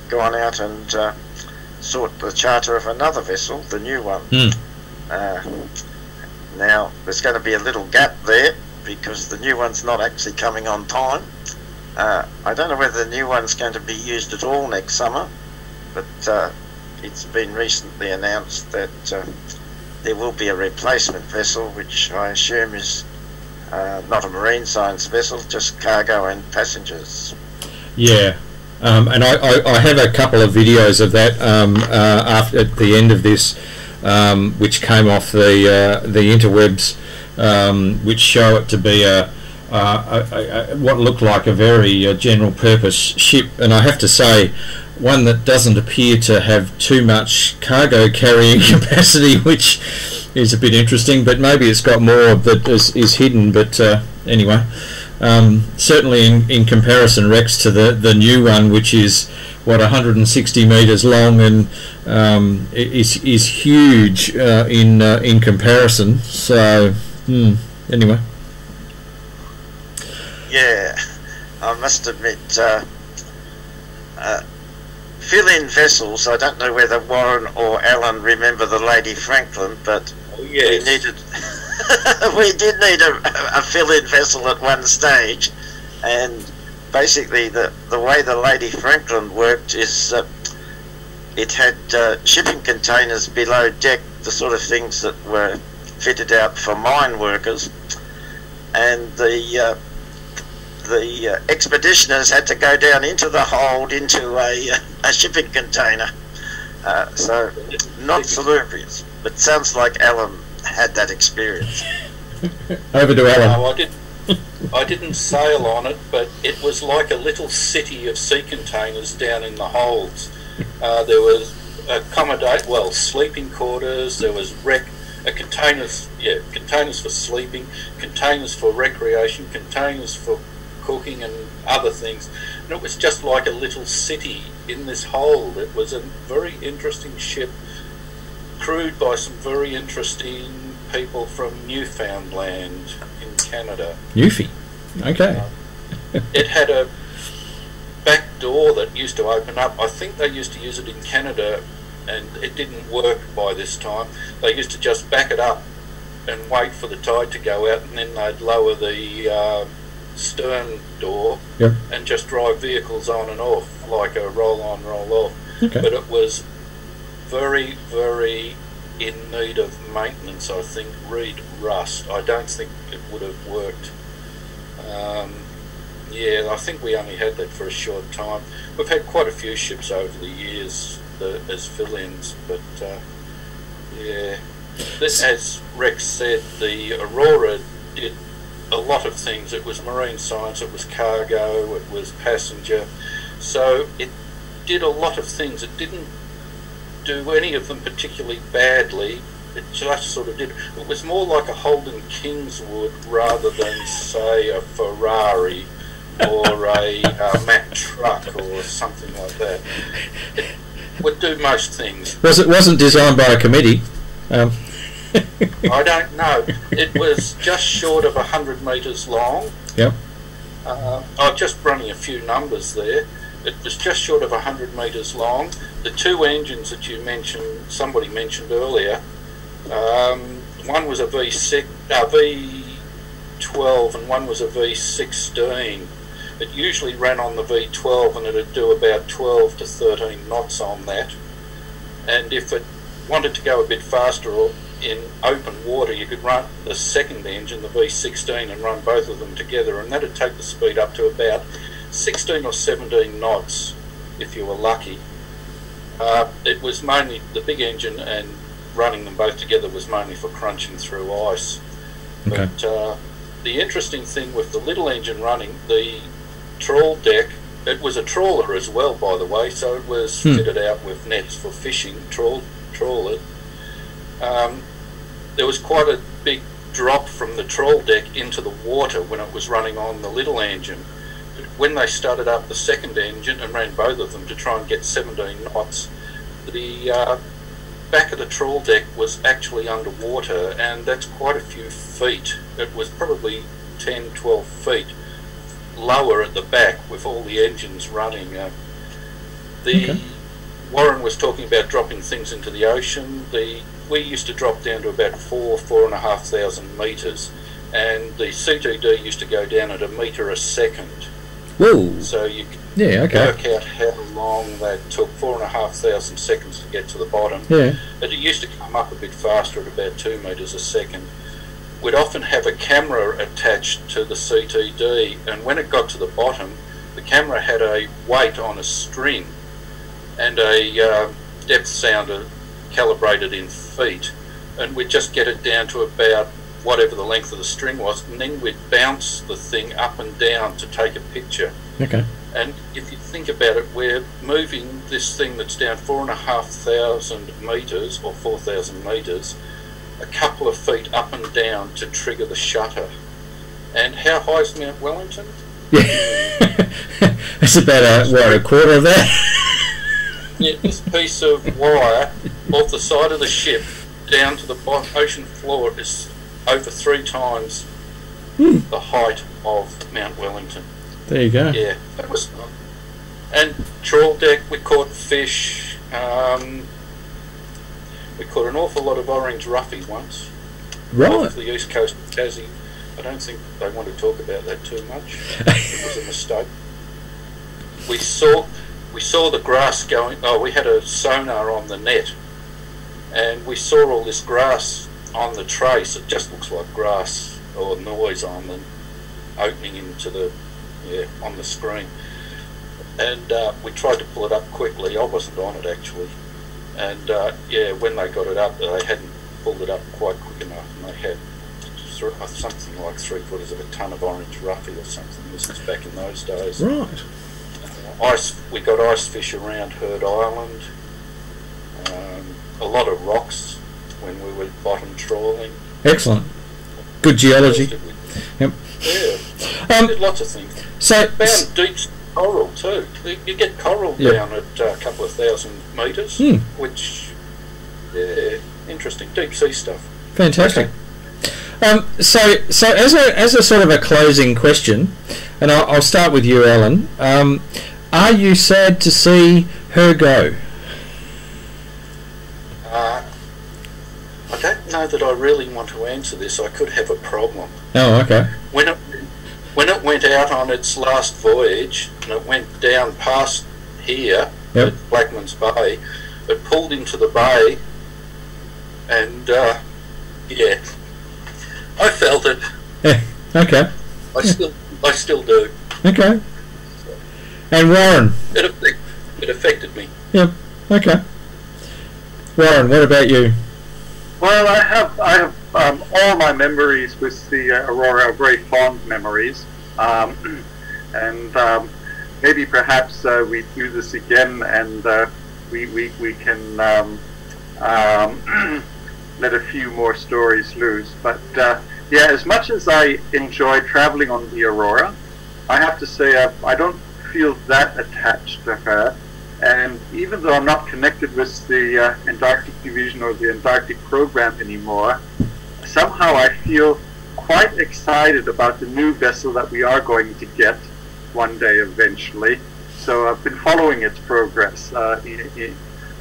S4: gone out and uh, sought the charter of another vessel, the new one.
S2: Mm.
S4: Uh, now, there's going to be a little gap there because the new one's not actually coming on time. Uh, I don't know whether the new one's going to be used at all next summer, but uh, it's been recently announced that uh, there will be a replacement vessel, which I assume is uh, not a marine science vessel, just cargo and passengers.
S2: Yeah, um, and I, I, I, have a couple of videos of that um, uh, after, at the end of this, um, which came off the uh, the interwebs, um, which show it to be a, a, a, what looked like a very uh, general purpose ship. And I have to say, one that doesn't appear to have too much cargo carrying capacity, which is a bit interesting. But maybe it's got more that is, is hidden. But uh, anyway. Um, certainly, in, in comparison, Rex, to the, the new one, which is what 160 meters long and um, is is huge uh, in uh, in comparison. So, hmm, anyway.
S4: Yeah, I must admit, uh, uh fill-in vessels. I don't know whether Warren or Alan remember the Lady Franklin, but
S3: oh, yes.
S4: we needed. we did need a, a fill-in vessel at one stage, and basically the the way the Lady Franklin worked is uh, it had uh, shipping containers below deck, the sort of things that were fitted out for mine workers, and the uh, the uh, expeditioners had to go down into the hold into a, a shipping container. Uh, so not salubrious, but sounds like Alan had that experience.
S2: Over to Alan.
S3: No, I didn't. I didn't sail on it, but it was like a little city of sea containers down in the holds. Uh, there was accommodate, well, sleeping quarters. There was rec, uh, containers, yeah, containers for sleeping, containers for recreation, containers for cooking and other things. And it was just like a little city in this hold. It was a very interesting ship, crewed by some very interesting people from Newfoundland in Canada.
S2: Newfie, okay.
S3: Uh, it had a back door that used to open up. I think they used to use it in Canada, and it didn't work by this time. They used to just back it up and wait for the tide to go out, and then they'd lower the uh, stern door
S2: yep.
S3: and just drive vehicles on and off like a roll on, roll off.
S2: Okay.
S3: But it was very, very in need of maintenance, I think, read Rust. I don't think it would have worked. Um, yeah, I think we only had that for a short time. We've had quite a few ships over the years the, as fill-ins, but uh, yeah. This, as Rex said, the Aurora did a lot of things. It was marine science, it was cargo, it was passenger. So it did a lot of things. It didn't do any of them particularly badly. It just sort of did. It was more like a Holden Kingswood rather than, say, a Ferrari or a uh, Mack truck or something like that. It would do most things.
S2: Was it wasn't designed by a committee? Um.
S3: I don't know. It was just short of hundred metres long.
S2: Yep.
S3: Uh, I'm just running a few numbers there. It was just short of 100 metres long. The two engines that you mentioned, somebody mentioned earlier, um, one was a V6, uh, V12 and one was a V16. It usually ran on the V12 and it'd do about 12 to 13 knots on that. And if it wanted to go a bit faster or in open water, you could run the second engine, the V16, and run both of them together, and that'd take the speed up to about 16 or 17 knots if you were lucky. Uh, it was mainly the big engine and running them both together was mainly for crunching through ice.
S2: Okay.
S3: But uh, the interesting thing with the little engine running, the trawl deck, it was a trawler as well, by the way, so it was
S2: Hmm.
S3: fitted out with nets for fishing, trawl, trawler. Um, there was quite a big drop from the trawl deck into the water when it was running on the little engine. But when they started up the second engine and ran both of them to try and get 17 knots, the uh, back of the trawl deck was actually underwater, and that's quite a few feet. It was probably 10, 12 feet lower at the back with all the engines running. Uh, the
S2: Okay.
S3: Warren was talking about dropping things into the ocean. The we used to drop down to about four, four and a half thousand meters, and the CTD used to go down at a meter a second.
S2: Whoa.
S3: So you can
S2: Yeah. Okay.
S3: work out how long that took, four and a half thousand seconds to get to the bottom.
S2: Yeah.
S3: But it used to come up a bit faster at about two metres a second. We'd often have a camera attached to the CTD, and when it got to the bottom, the camera had a weight on a string and a uh, depth sounder calibrated in feet, and we'd just get it down to about whatever the length of the string was, and then we'd bounce the thing up and down to take a picture.
S2: Okay.
S3: And if you think about it, we're moving this thing that's down four and a half thousand metres or four thousand metres a couple of feet up and down to trigger the shutter. And how high is Mount Wellington?
S2: Yeah. That's about a what a quarter of that.
S3: Yeah, this piece of wire off the side of the ship down to the ocean floor is over three times
S2: Hmm.
S3: the height of Mount Wellington.
S2: There you go.
S3: Yeah, that was fun. And trawl deck, we caught fish. Um, we caught an awful lot of orange roughy once.
S2: Right.
S3: Off the east coast of Tassie. I don't think they want to talk about that too much. it was a mistake. We saw we saw the grass going. Oh, we had a sonar on the net, and we saw all this grass on the trace. It just looks like grass or noise on the opening into the yeah on the screen. And uh, we tried to pull it up quickly. I wasn't on it actually, and uh, yeah, when they got it up, they hadn't pulled it up quite quick enough, and they had something like three quarters of a ton of orange roughy or something. This was back in those days.
S2: Right.
S3: Ice, we got ice fish around Heard Island. Um, a lot of rocks when we were bottom trawling.
S2: Excellent. Good geology. Yep.
S3: Yeah,
S2: Um,
S3: did lots of things.
S2: so,
S3: Found deep coral too. You- get coral
S2: Yep.
S3: down at uh, a couple of thousand metres,
S2: Hmm.
S3: which yeah, interesting deep sea stuff.
S2: fantastic. Um, so, so as a as a sort of a closing question, and I'll, I'll start with you, Alan. Um, are you sad to see her go?
S3: Uh, I don't know that I really want to answer this. I could have a problem.
S2: Oh, okay.
S3: when it when it went out on its last voyage and it went down past here
S2: Yep.
S3: at Blackman's Bay, it pulled into the bay, and uh, yeah, I felt it.
S2: Yeah. Okay.
S3: I still I still do.
S2: Okay. And Warren.
S3: It affect, it affected me.
S2: Yep. Okay. Warren, what about you?
S5: Well, I have I have um, all my memories with the uh, Aurora are very fond memories, um, and um, maybe perhaps uh, we do this again, and uh, we, we we can um, um, let a few more stories loose. But uh, yeah, as much as I enjoy traveling on the Aurora, I have to say I, I don't feel that attached to her. And even though I'm not connected with the uh, Antarctic Division or the Antarctic Program anymore, somehow I feel quite excited about the new vessel that we are going to get one day eventually. so I've been following its progress uh, in, in,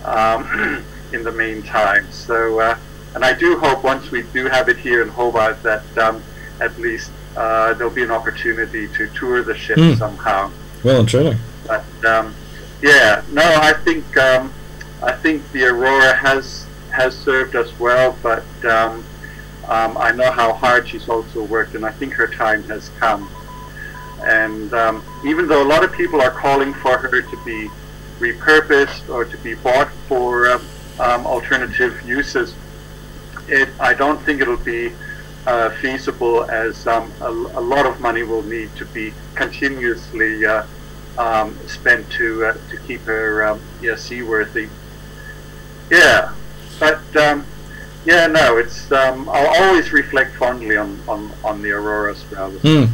S5: um, in, the meantime. So, uh, and I do hope once we do have it here in Hobart that um, at least uh, there'll be an opportunity to tour the ship mm. somehow.
S2: Well and truly.
S5: But um, yeah, no, I think um, I think the Aurora has has served us well, but um, um, I know how hard she's also worked, and I think her time has come. And um, even though a lot of people are calling for her to be repurposed or to be bought for um, alternative uses, it, I don't think it'll be uh, feasible as um, a, a, lot of money will need to be continuously uh, um, spent to uh, to keep her um, yeah, seaworthy. Yeah, but um, yeah, no, it's um, I'll always reflect fondly on, on, on the Aurora Australis.
S2: Mm.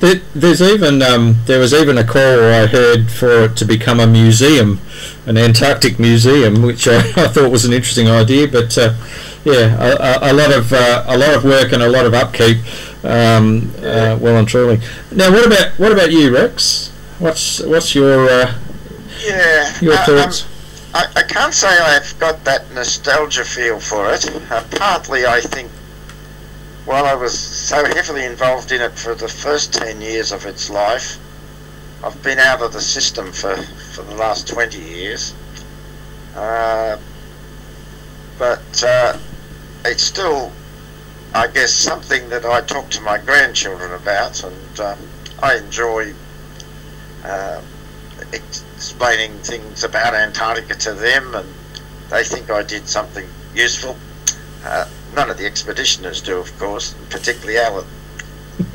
S2: There, there's even um, there was even a call I heard for it to become a museum, an Antarctic museum, which I, I thought was an interesting idea. But uh, yeah, a, a, lot of uh, a lot of work and a lot of upkeep, um, uh, well and truly. Now, what about what about you, Rex? What's what's your uh,
S4: yeah
S2: your uh, thoughts?
S4: Um, I, I can't say I've got that nostalgia feel for it. Uh, partly, I think while I was so heavily involved in it for the first 10 years of its life, I've been out of the system for, for the last 20 years. Uh, but uh, it's still, I guess, something that I talk to my grandchildren about, and uh, I enjoy uh, explaining things about Antarctica to them, and they think I did something useful. Uh, None of the expeditioners do, of course, particularly Alan.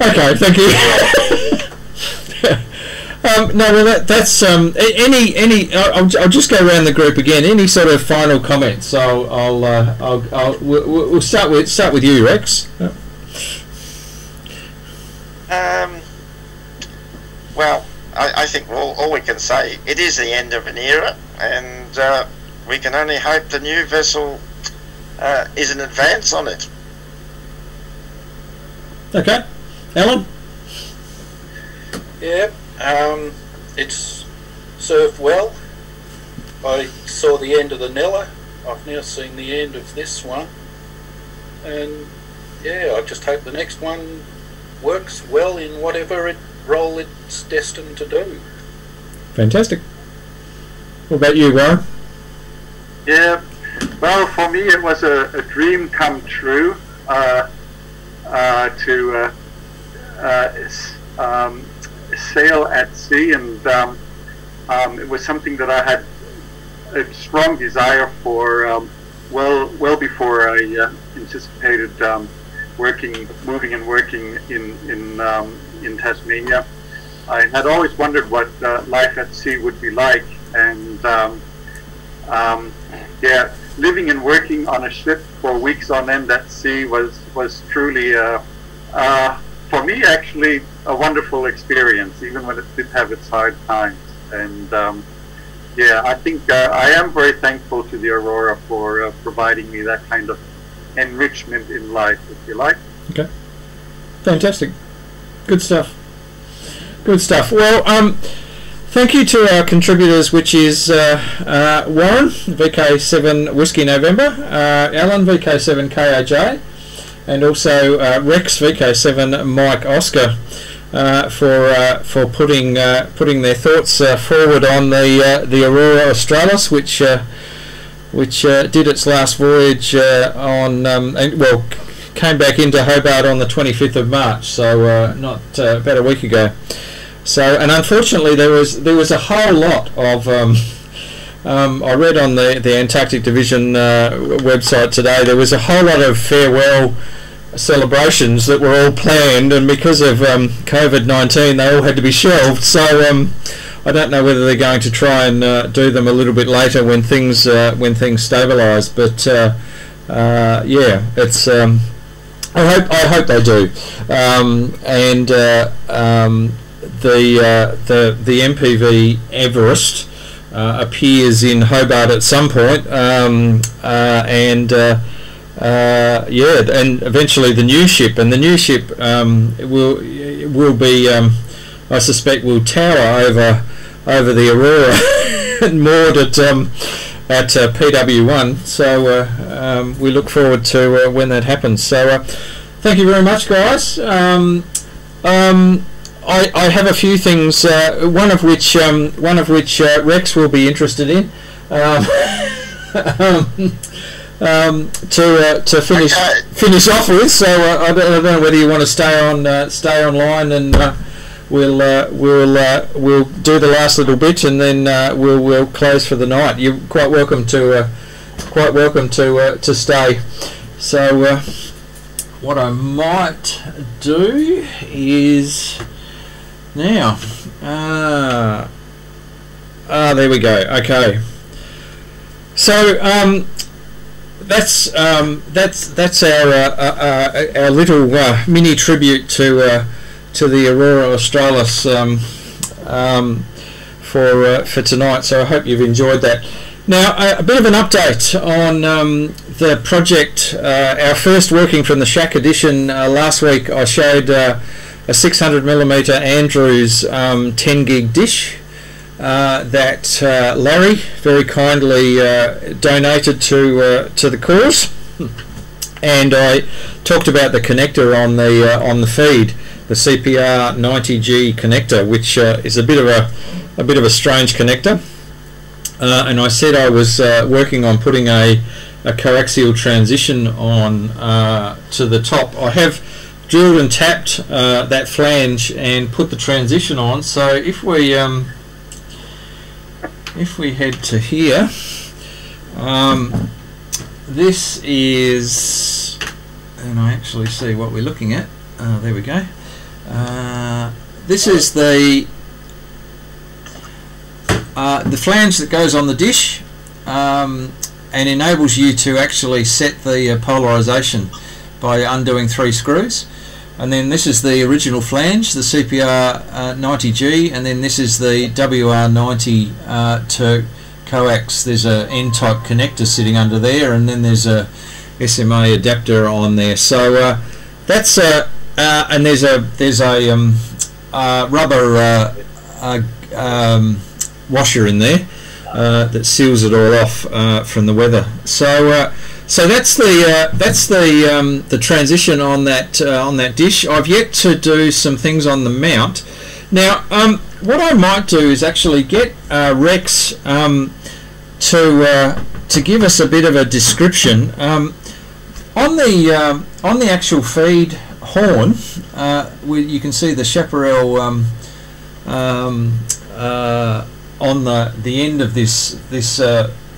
S2: okay, thank you. um, no, well, that, that's um, any any. I'll, I'll, just go around the group again. Any sort of final comments? I'll I'll, uh, I'll, I'll we'll, we'll, start with start with you, Rex.
S4: Um, well, I, I think all, all, we can say, it is the end of an era, and uh, we can only hope the new vessel uh, is an advance on it.
S2: Okay. Alan?
S3: Yeah, um, it's served well. I saw the end of the Nella. I've now seen the end of this one. And yeah, I just hope the next one works well in whatever it role it's destined to do.
S2: Fantastic. What about you, Warren?
S5: Yeah, well, for me, it was a, a dream come true uh, uh, to uh, uh um, sail at sea, and um, um, it was something that I had a strong desire for um, well, well before I uh, anticipated um, working, moving, and working in in um, in Tasmania. I had always wondered what uh, life at sea would be like, and um, yeah, living and working on a ship for weeks on end at sea was was truly, uh, uh, for me, actually a wonderful experience, even when it did have its hard times. And um, yeah, I think uh, I am very thankful to the Aurora for uh, providing me that kind of enrichment in life, if you like.
S2: Okay, fantastic. Good stuff. Good stuff. Well, um, thank you to our contributors, which is uh, uh, Warren, VK7 Whiskey November, uh, Alan, VK7 KAJ, and also uh, Rex, VK7 Mike Oscar. Uh, for uh, for putting putting their thoughts forward on the the Aurora Australis, which which did its last voyage on um, and, well came back into Hobart on the 25th of March, so uh, not uh, about a week ago. So, and unfortunately, there was there was a whole lot of. Um, um, I read on the the Antarctic Division uh, website today there was a whole lot of farewell celebrations that were all planned, and because of um, COVID nineteen, they all had to be shelved. So. Um, I don't know whether they're going to try and uh, do them a little bit later when things uh, when things stabilise. But uh, uh, yeah, it's um, I hope I hope they do, um, and uh, um, the uh, the the MPV Everest uh, appears in Hobart at some point, um, uh, and uh, yeah, and eventually the new ship, and the new ship um, will will be, um, I suspect, will tower over over the Aurora and moored at um, at uh, PW1. So uh, um, we look forward to uh, when that happens. So uh, thank you very much, guys. Um, um, I, I have a few things. Uh, one of which one of which Rex will be interested in. Um, to uh, to finish okay. finish off with. So uh, I, don't, I, don't, know whether you want to stay on uh, stay online and uh, we'll uh, we'll uh, we'll do the last little bit and then we'll we'll close for the night. You're quite welcome to quite welcome to to stay. So what I might do is now. ah, there we go. Okay. So um, that's um, that's that's our uh, uh, our little uh, mini tribute to uh, to the Aurora Australis um, um, for for tonight. So I hope you've enjoyed that. Now a bit of an update on um, the project. our first working from the Shack edition last week. I showed a 600 millimeter Andrews um, 10 gig dish uh, that uh, Larry very kindly uh, donated to uh, to the cause, and I talked about the connector on the uh, on the feed, the CPR 90G connector, which is a bit of a a bit of a strange connector, and I said I was working on putting a a coaxial transition on to the top. I have drilled and tapped that flange and put the transition on. So if we um, if we head to here, um, this is, and I actually see what we're looking at. Uh, there we go. Uh, this is the uh, the flange that goes on the dish um, and enables you to actually set the uh, polarization by undoing three screws and then this is the original flange, the CPR uh, 90G, and then this is the WR90 uh, to coax. There's a N-type connector sitting under there, and then there's a SMA adapter on there. So uh, that's a, uh, and there's a there's a um, uh, rubber uh, um, washer in there that seals it all off from the weather. So so that's the uh, that's the um, the transition on that uh, on that dish. I've yet to do some things on the mount. Now, um, what I might do is actually get uh, Rex um, to uh, to give us a bit of a description um, on the um, on the actual feed horn. Uh, we, you can see the chaparral um, uh, on the the end of this this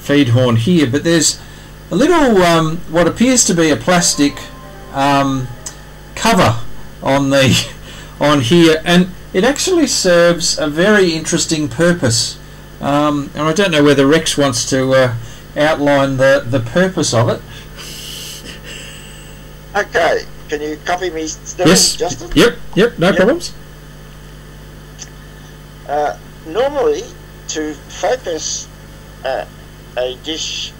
S2: feed horn here, but there's a little um, what appears to be a plastic um, cover on the on here and it actually serves a very interesting purpose um, and I don't know whether Rex wants to uh, outline the, the purpose of it
S4: okay can you copy me still
S2: yes
S4: Justin?
S2: yep yep no yep. problems
S4: uh, normally to focus uh, a dish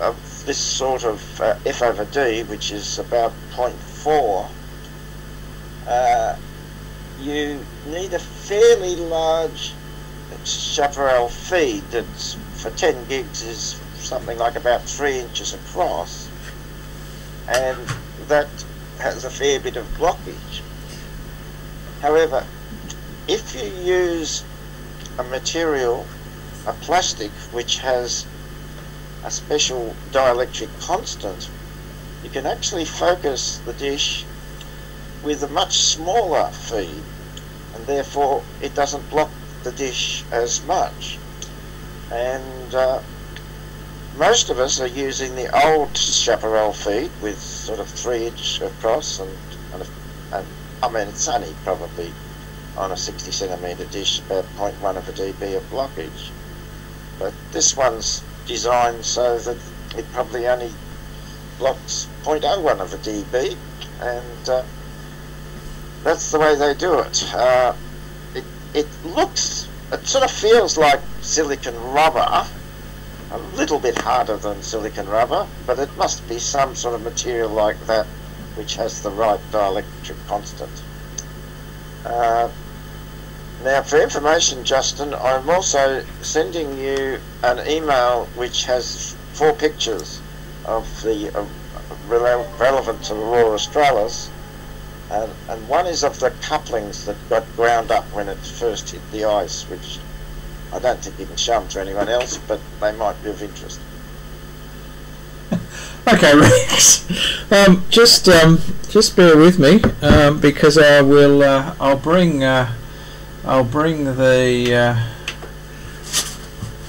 S4: of this sort of uh, F over D, which is about 0.4, uh, you need a fairly large chaparral feed that's for 10 gigs is something like about 3 inches across and that has a fair bit of blockage. However, if you use a material, a plastic, which has a special dielectric constant, you can actually focus the dish with a much smaller feed and therefore it doesn't block the dish as much. And uh, most of us are using the old chaparral feed with sort of three inch across and, and, and I mean it's only probably on a 60 centimetre dish about 0.1 of a dB of blockage. But this one's designed so that it probably only blocks 0.01 of a dB, and uh, that's the way they do it. Uh, it. It looks, it sort of feels like silicon rubber, a little bit harder than silicon rubber, but it must be some sort of material like that which has the right dielectric constant. Uh, now, for information, Justin, I'm also sending you an email which has four pictures of the uh, rele- relevant to the Aurora Australis, and, and one is of the couplings that got ground up when it first hit the ice, which I don't think you can show them to anyone else, but they might be of interest.
S2: Okay, Rex. Um, just um, just bear with me um, because I will. Uh, I'll bring. Uh, I'll bring the uh,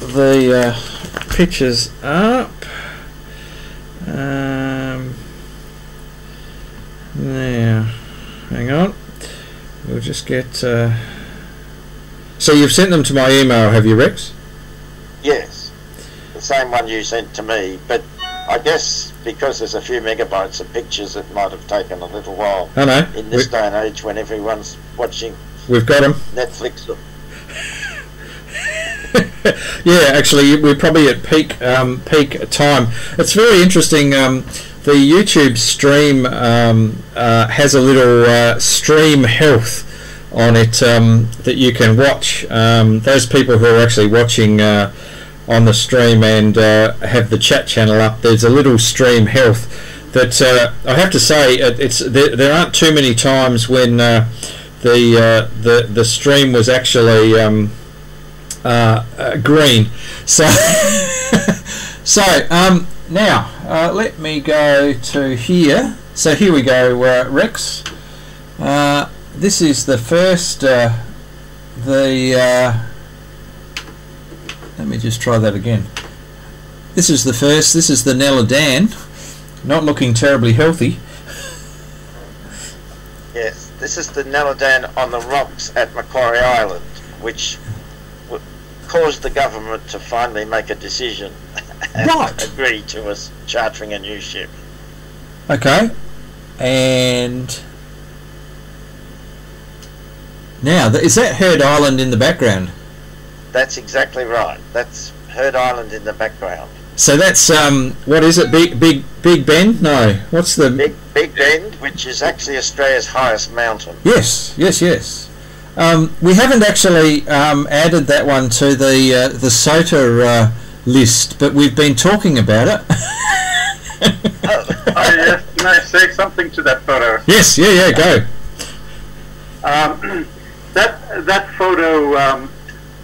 S2: the uh, pictures up. Um, now, hang on. We'll just get. Uh, so you've sent them to my email, have you, Rex?
S4: Yes, the same one you sent to me, but I guess because there's a few megabytes of pictures, it might have taken a little while.
S2: I know.
S4: In this
S2: We,
S4: day and age, when everyone's watching
S2: we've got them.
S4: Netflix, or-
S2: yeah, actually, we're probably at peak um, peak time. It's very interesting. Um, the YouTube stream um, uh, has a little uh, stream health on it um, that you can watch. Um, those people who are actually watching uh, on the stream and uh, have the chat channel up, there's a little stream health that uh, I have to say it's there, there aren't too many times when uh, the uh, the the stream was actually um, uh, uh, green. So, so um, now uh, let me go to here. So here we go, uh, Rex. Uh, this is the first. Uh, the let me just try that again. This is the first. This is the Nella Dan. Not looking terribly healthy.
S4: yes, this is the Nella Dan on the rocks at Macquarie Island, which w- caused the government to finally make a decision and
S2: Right.
S4: agree to us chartering a new ship.
S2: Okay, and now is that Heard Island in the background?
S4: That's exactly right. That's Heard Island in the background.
S2: So that's um, what is it? Big Big Big Ben? No, what's the?
S4: Big Big Ben, which is actually Australia's highest mountain.
S2: Yes, yes, yes. Um, we haven't actually um, added that one to the uh, the SOTA uh, list, but we've been talking about it.
S5: Oh, yes. Can I say something to that photo?
S2: yes, yeah, yeah, go.
S5: Um, that that photo um,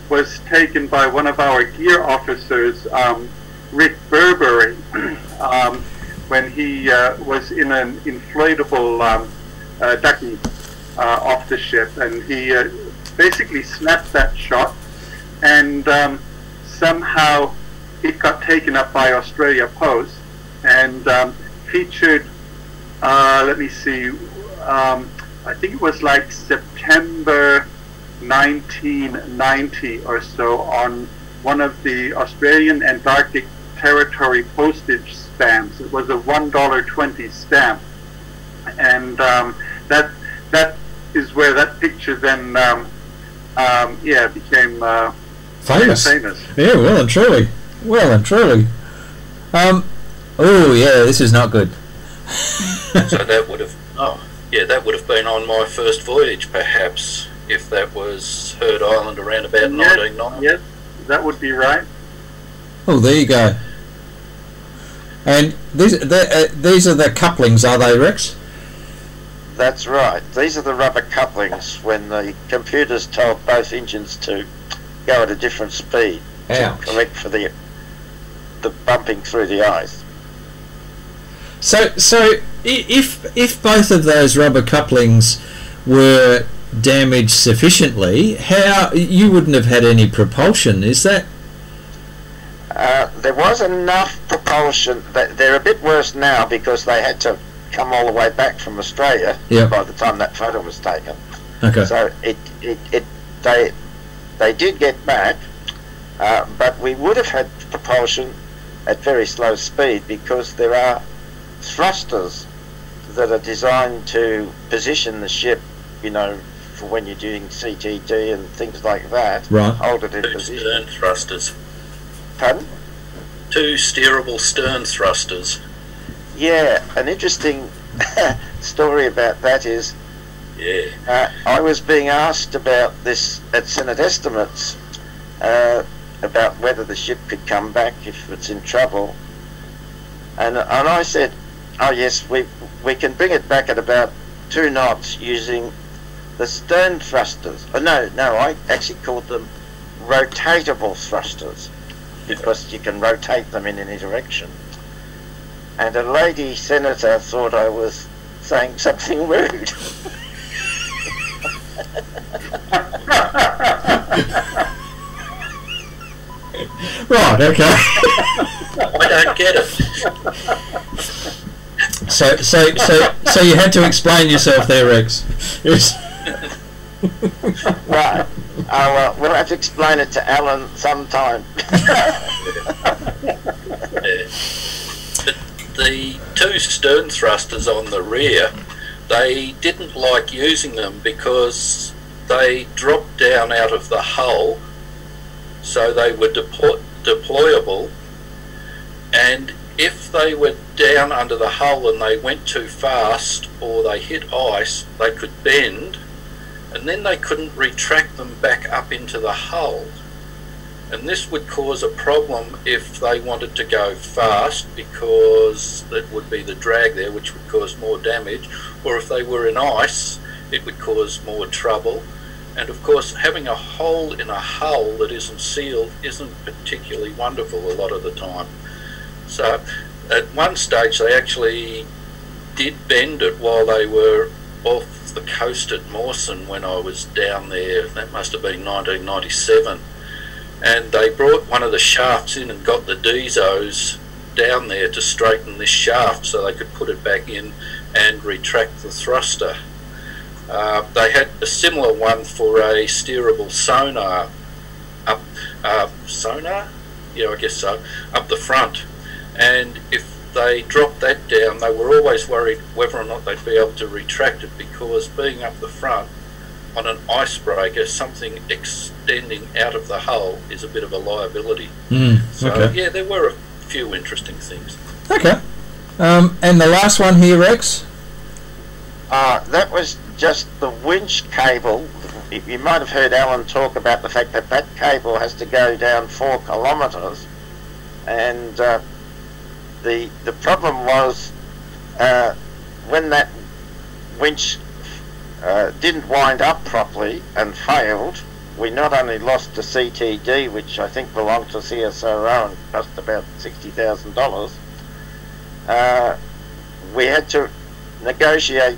S5: was taken by one of our gear officers, um, Rick Burberry, um, when he uh, was in an inflatable um, uh, ducky uh, off the ship, and he uh, basically snapped that shot, and um, somehow it got taken up by Australia Post and um, featured. Uh, let me see. Um, I think it was like September 1990 or so on one of the Australian Antarctic Territory postage stamps. It was a $1.20 stamp. And um, that that is where that picture then, um, um, yeah, became uh,
S2: Famous.
S5: famous.
S2: Yeah, well and truly. Well and truly. Um, oh yeah, this is not good.
S3: So that would have, oh, yeah, that would have been on my first voyage, perhaps, if that was Heard Island around about
S5: Yes,
S3: 1990.
S5: yes, that would be right.
S2: Oh, there you go. And these uh, these are the couplings, are they, Rex?
S4: That's right. These are the rubber couplings when the computers told both engines to go at a different speed
S2: Ouch.
S4: to correct for the the bumping through the ice.
S2: So, so if if both of those rubber couplings were damaged sufficiently, how you wouldn't have had any propulsion? Is that
S4: Uh, there was enough propulsion. That they're a bit worse now because they had to come all the way back from Australia
S2: Yeah.
S4: by the time that photo was taken.
S2: okay?
S4: So it, it, it they they did get back, uh, but we would have had propulsion at very slow speed because there are thrusters that are designed to position the ship, you know, for when you're doing CTD and things like that.
S2: Right.
S4: Hold it in
S3: Two
S4: position.
S3: thrusters.
S4: Pardon?
S3: two steerable stern thrusters.
S4: Yeah, an interesting story about that is
S3: Yeah.
S4: uh, I was being asked about this at Senate estimates uh, about whether the ship could come back if it's in trouble, and and I said, oh yes, we we can bring it back at about two knots using the stern thrusters. Oh, no, no, I actually called them rotatable thrusters because you can rotate them in any direction. And a lady senator thought I was saying something rude.
S2: Right. Okay.
S3: I don't get it.
S2: so so so so you had to explain yourself there, Rex. Yes.
S4: right. Oh, well, uh, we'll have to explain it to Alan sometime.
S3: Yeah. But the two stern thrusters on the rear, they didn't like using them because they dropped down out of the hull, so they were deploy- deployable. And if they were down under the hull and they went too fast or they hit ice, they could bend, and then they couldn't retract them back up into the hull. And this would cause a problem if they wanted to go fast because it would be the drag there which would cause more damage or if they were in ice it would cause more trouble. And of course having a hole in a hull that isn't sealed isn't particularly wonderful a lot of the time. So at one stage they actually did bend it while they were off the coast at Mawson when I was down there that must have been 1997 and they brought one of the shafts in and got the diesos down there to straighten this shaft so they could put it back in and retract the thruster. Uh, they had a similar one for a steerable sonar up uh, sonar, yeah, I guess so, up the front. And if they dropped that down, they were always worried whether or not they'd be able to retract it because being up the front on an icebreaker, something extending out of the hull is a bit of a liability.
S2: Mm,
S3: So
S2: okay.
S3: yeah, there were a few interesting things.
S2: Okay. Um, and the last one here, Rex.
S4: Uh, that was just the winch cable. You you might have heard Alan talk about the fact that that cable has to go down four kilometres, and uh, the the problem was uh, when that winch uh, didn't wind up properly and failed. We not only lost the CTD, which I think belonged to CSIRO and cost about sixty thousand dollars. Uh, we had to negotiate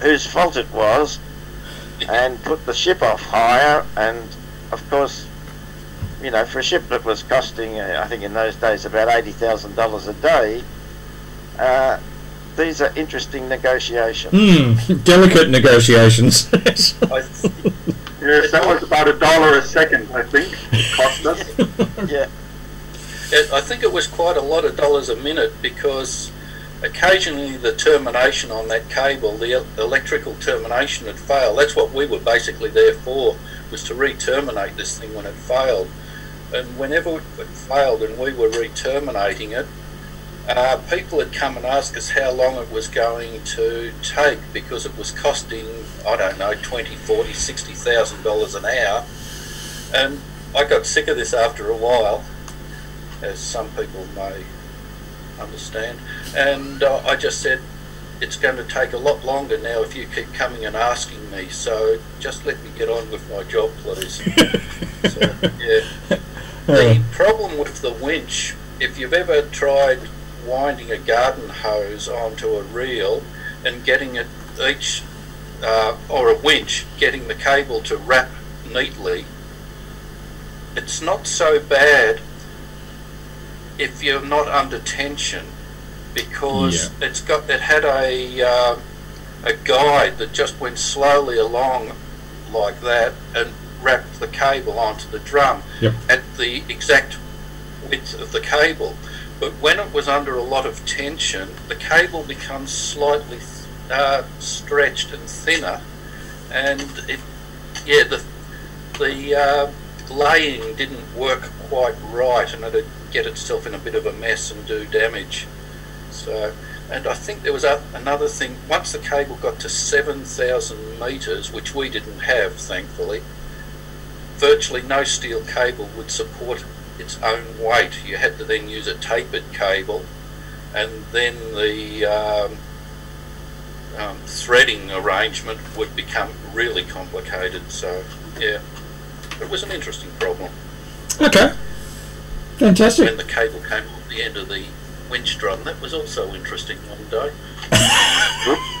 S4: whose fault it was and put the ship off hire and of course you know for a ship that was costing uh, I think in those days about $80,000 a day uh, these are interesting negotiations
S2: Hmm. Delicate negotiations.
S3: I,
S5: Yes, that was about a dollar a second, I think, it cost us.
S4: yeah
S3: it, I think it was quite a lot of dollars a minute because occasionally the termination on that cable, the electrical termination had failed. That's what we were basically there for, was to re-terminate this thing when it failed. And whenever it failed and we were re-terminating it, uh, people had come and asked us how long it was going to take because it was costing, I don't know, 20, 40, 60,000 dollars an hour. And I got sick of this after a while, as some people may understand. And uh, I just said, it's going to take a lot longer now if you keep coming and asking me. So just let me get on with my job, please. so, yeah. The problem with the winch, if you've ever tried winding a garden hose onto a reel and getting it each, uh, or a winch, getting the cable to wrap neatly, it's not so bad if you're not under tension because it's got it had a uh, a guide that just went slowly along like that and wrapped the cable onto the drum
S2: Yep.
S3: at the exact width of the cable. But when it was under a lot of tension, the cable becomes slightly uh, stretched and thinner, and it, yeah, the the uh, laying didn't work quite right, and it'd get itself in a bit of a mess and do damage. So, and I think there was a, another thing. Once the cable got to 7,000 metres, which we didn't have, thankfully, virtually no steel cable would support its own weight. You had to then use a tapered cable, and then the um, um, threading arrangement would become really complicated. So, yeah, it was an interesting problem.
S2: Okay. Fantastic.
S3: When the cable came off the end of the winch drum, that was also interesting one day.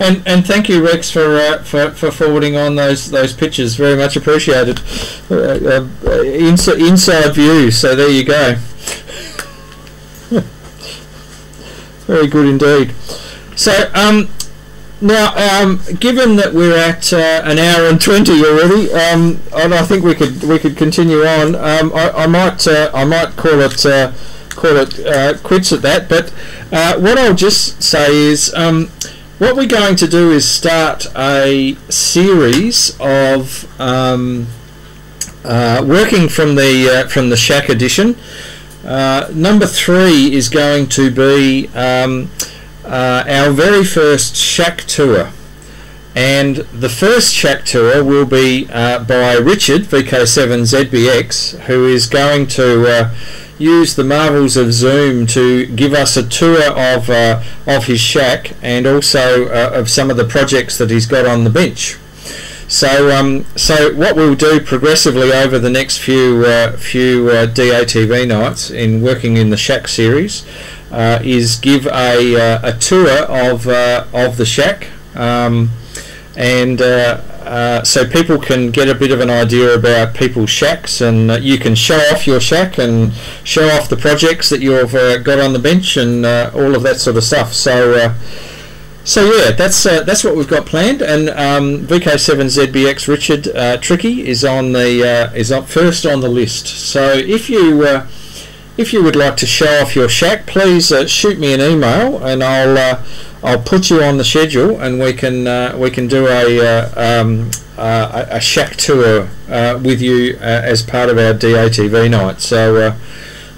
S2: And and thank you Rex for uh, for, for forwarding on those those pictures. Very much appreciated. Uh, uh, inside inside view. So there you go. Very good indeed. So um, now um, given that we're at uh, an hour and twenty already, um, and I think we could we could continue on. Um, I, I might uh, I might call it. Uh, call it uh, quits at that, but uh, what I'll just say is um, what we're going to do is start a series of um, uh, working from the uh, from the Shack edition. Uh, number three is going to be um, uh, our very first Shack tour, and the first Shack tour will be uh, by Richard VK7ZBX, who is going to uh, use the marvels of Zoom to give us a tour of uh, of his shack and also uh, of some of the projects that he's got on the bench. So, um, so what we'll do progressively over the next few uh, few uh, DATV nights in working in the Shack series uh, is give a, uh, a tour of of the Shack. Um, and uh, uh, so people can get a bit of an idea about people's shacks, and uh, you can show off your shack and show off the projects that you've uh, got on the bench and uh, all of that sort of stuff. So, uh, so yeah, that's that's what we've got planned. And um, VK7ZBX Richard Tricky is on the is up first on the list. So if you if you would like to show off your shack, please shoot me an email, and I'll I'll put you on the schedule, and we can uh, we can do a uh, um, uh, a shack tour uh, with you as part of our DATV night. So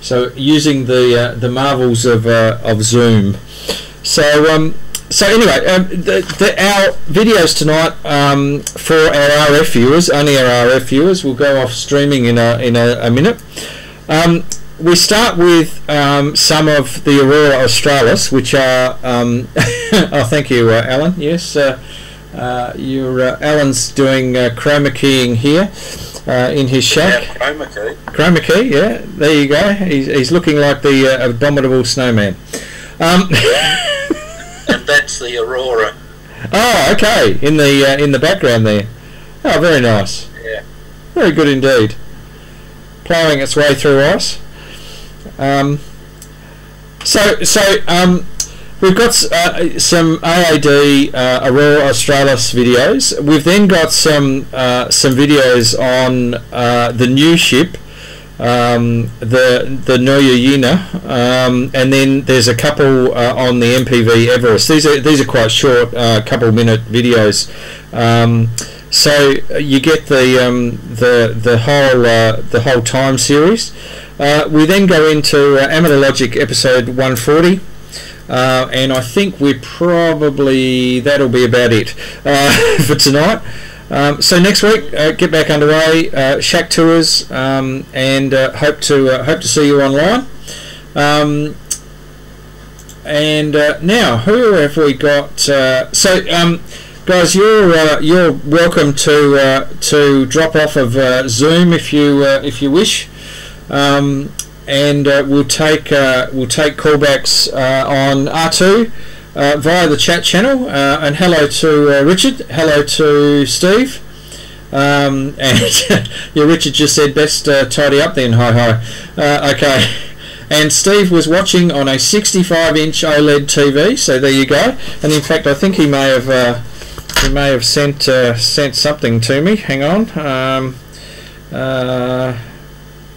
S2: so using the the marvels of of Zoom. So um, so anyway, um, the, the, our videos tonight um, for our RF viewers, only our RF viewers, will go off streaming in a in a, a minute. Um, we start with um, some of the Aurora Australis, which are. Um, oh, thank you, uh, Alan. Yes, uh, uh, you're, uh, Alan's doing uh, chroma keying here uh, in his shack.
S3: Yeah, chroma key.
S2: Chroma key, yeah. There you go. He's, he's looking like the abominable snowman. Um,
S3: and that's the Aurora.
S2: Oh, okay. In the in the background there. Oh, very nice.
S3: Yeah.
S2: Very good indeed. Ploughing its way through ice. Um, so, so um, we've got uh, some AAD uh, Aurora Australis videos. We've then got some uh, some videos on uh, the new ship, um, the the Nuyina, um, and then there's a couple uh, on the MPV Everest. These are these are quite short, uh, couple minute videos. Um, so you get the um, the the whole the whole time series. Uh, we then go into uh, Amateur Logic episode 140. Uh, and I think we're probably that'll be about it uh, for tonight. Um, so next week, uh, get back underway, uh, Shack tours, um, and hope to hope to see you online. Um, and now, who have we got? so, um, guys, you're you're welcome to to drop off of Zoom if you if you wish. Um, and uh, we'll take uh, we'll take callbacks uh, on R2 uh, via the chat channel. Uh, and hello to Richard. Hello to Steve. Um, and yeah, Richard just said best tidy up then. Hi hi. okay. And Steve was watching on a 65-inch OLED TV, so there you go. And in fact, I think he may have he may have sent sent something to me. Hang on. Um,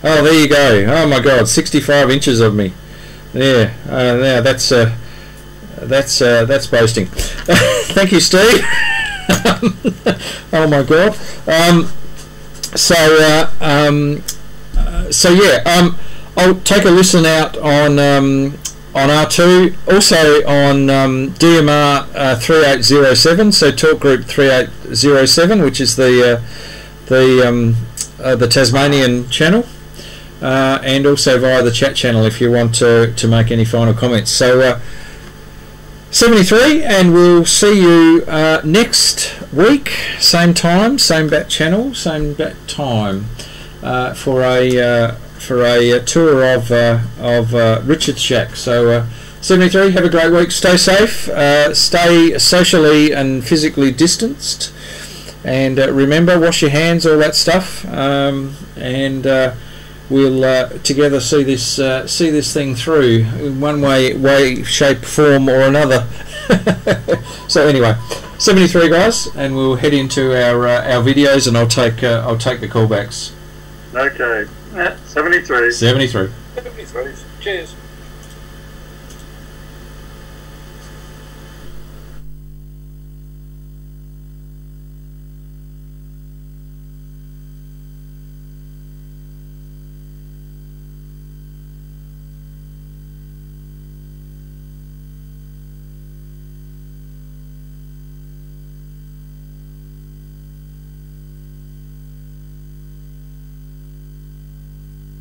S2: Oh, there you go. Oh my God, 65 inches of me. Yeah, uh, yeah, that's uh, that's uh, that's boasting. Thank you, Steve. oh my God. Um, so uh, um, uh, so yeah, um, I'll take a listen out on um, on R2, also on um, DMR uh, 3807, so Talk Group 3807, which is the uh, the um, uh, the Tasmanian channel, uh, and also via the chat channel if you want to to make any final comments. So. Uh, 73 and we'll see you uh, next week. Same time same bat channel same bat time. Uh, for a uh, for a, a, tour of uh, of uh, Richard Shack. So uh, 73 have a great week. Stay safe stay socially and physically distanced. And remember wash your hands all that stuff. Um, and we'll uh, together see this uh, see this thing through in one way, way, shape, form, or another. so anyway, 73 guys, and we'll head into our uh, our videos, and I'll take uh, I'll take the callbacks.
S5: Okay, 73.
S2: 73.
S3: 73. Cheers.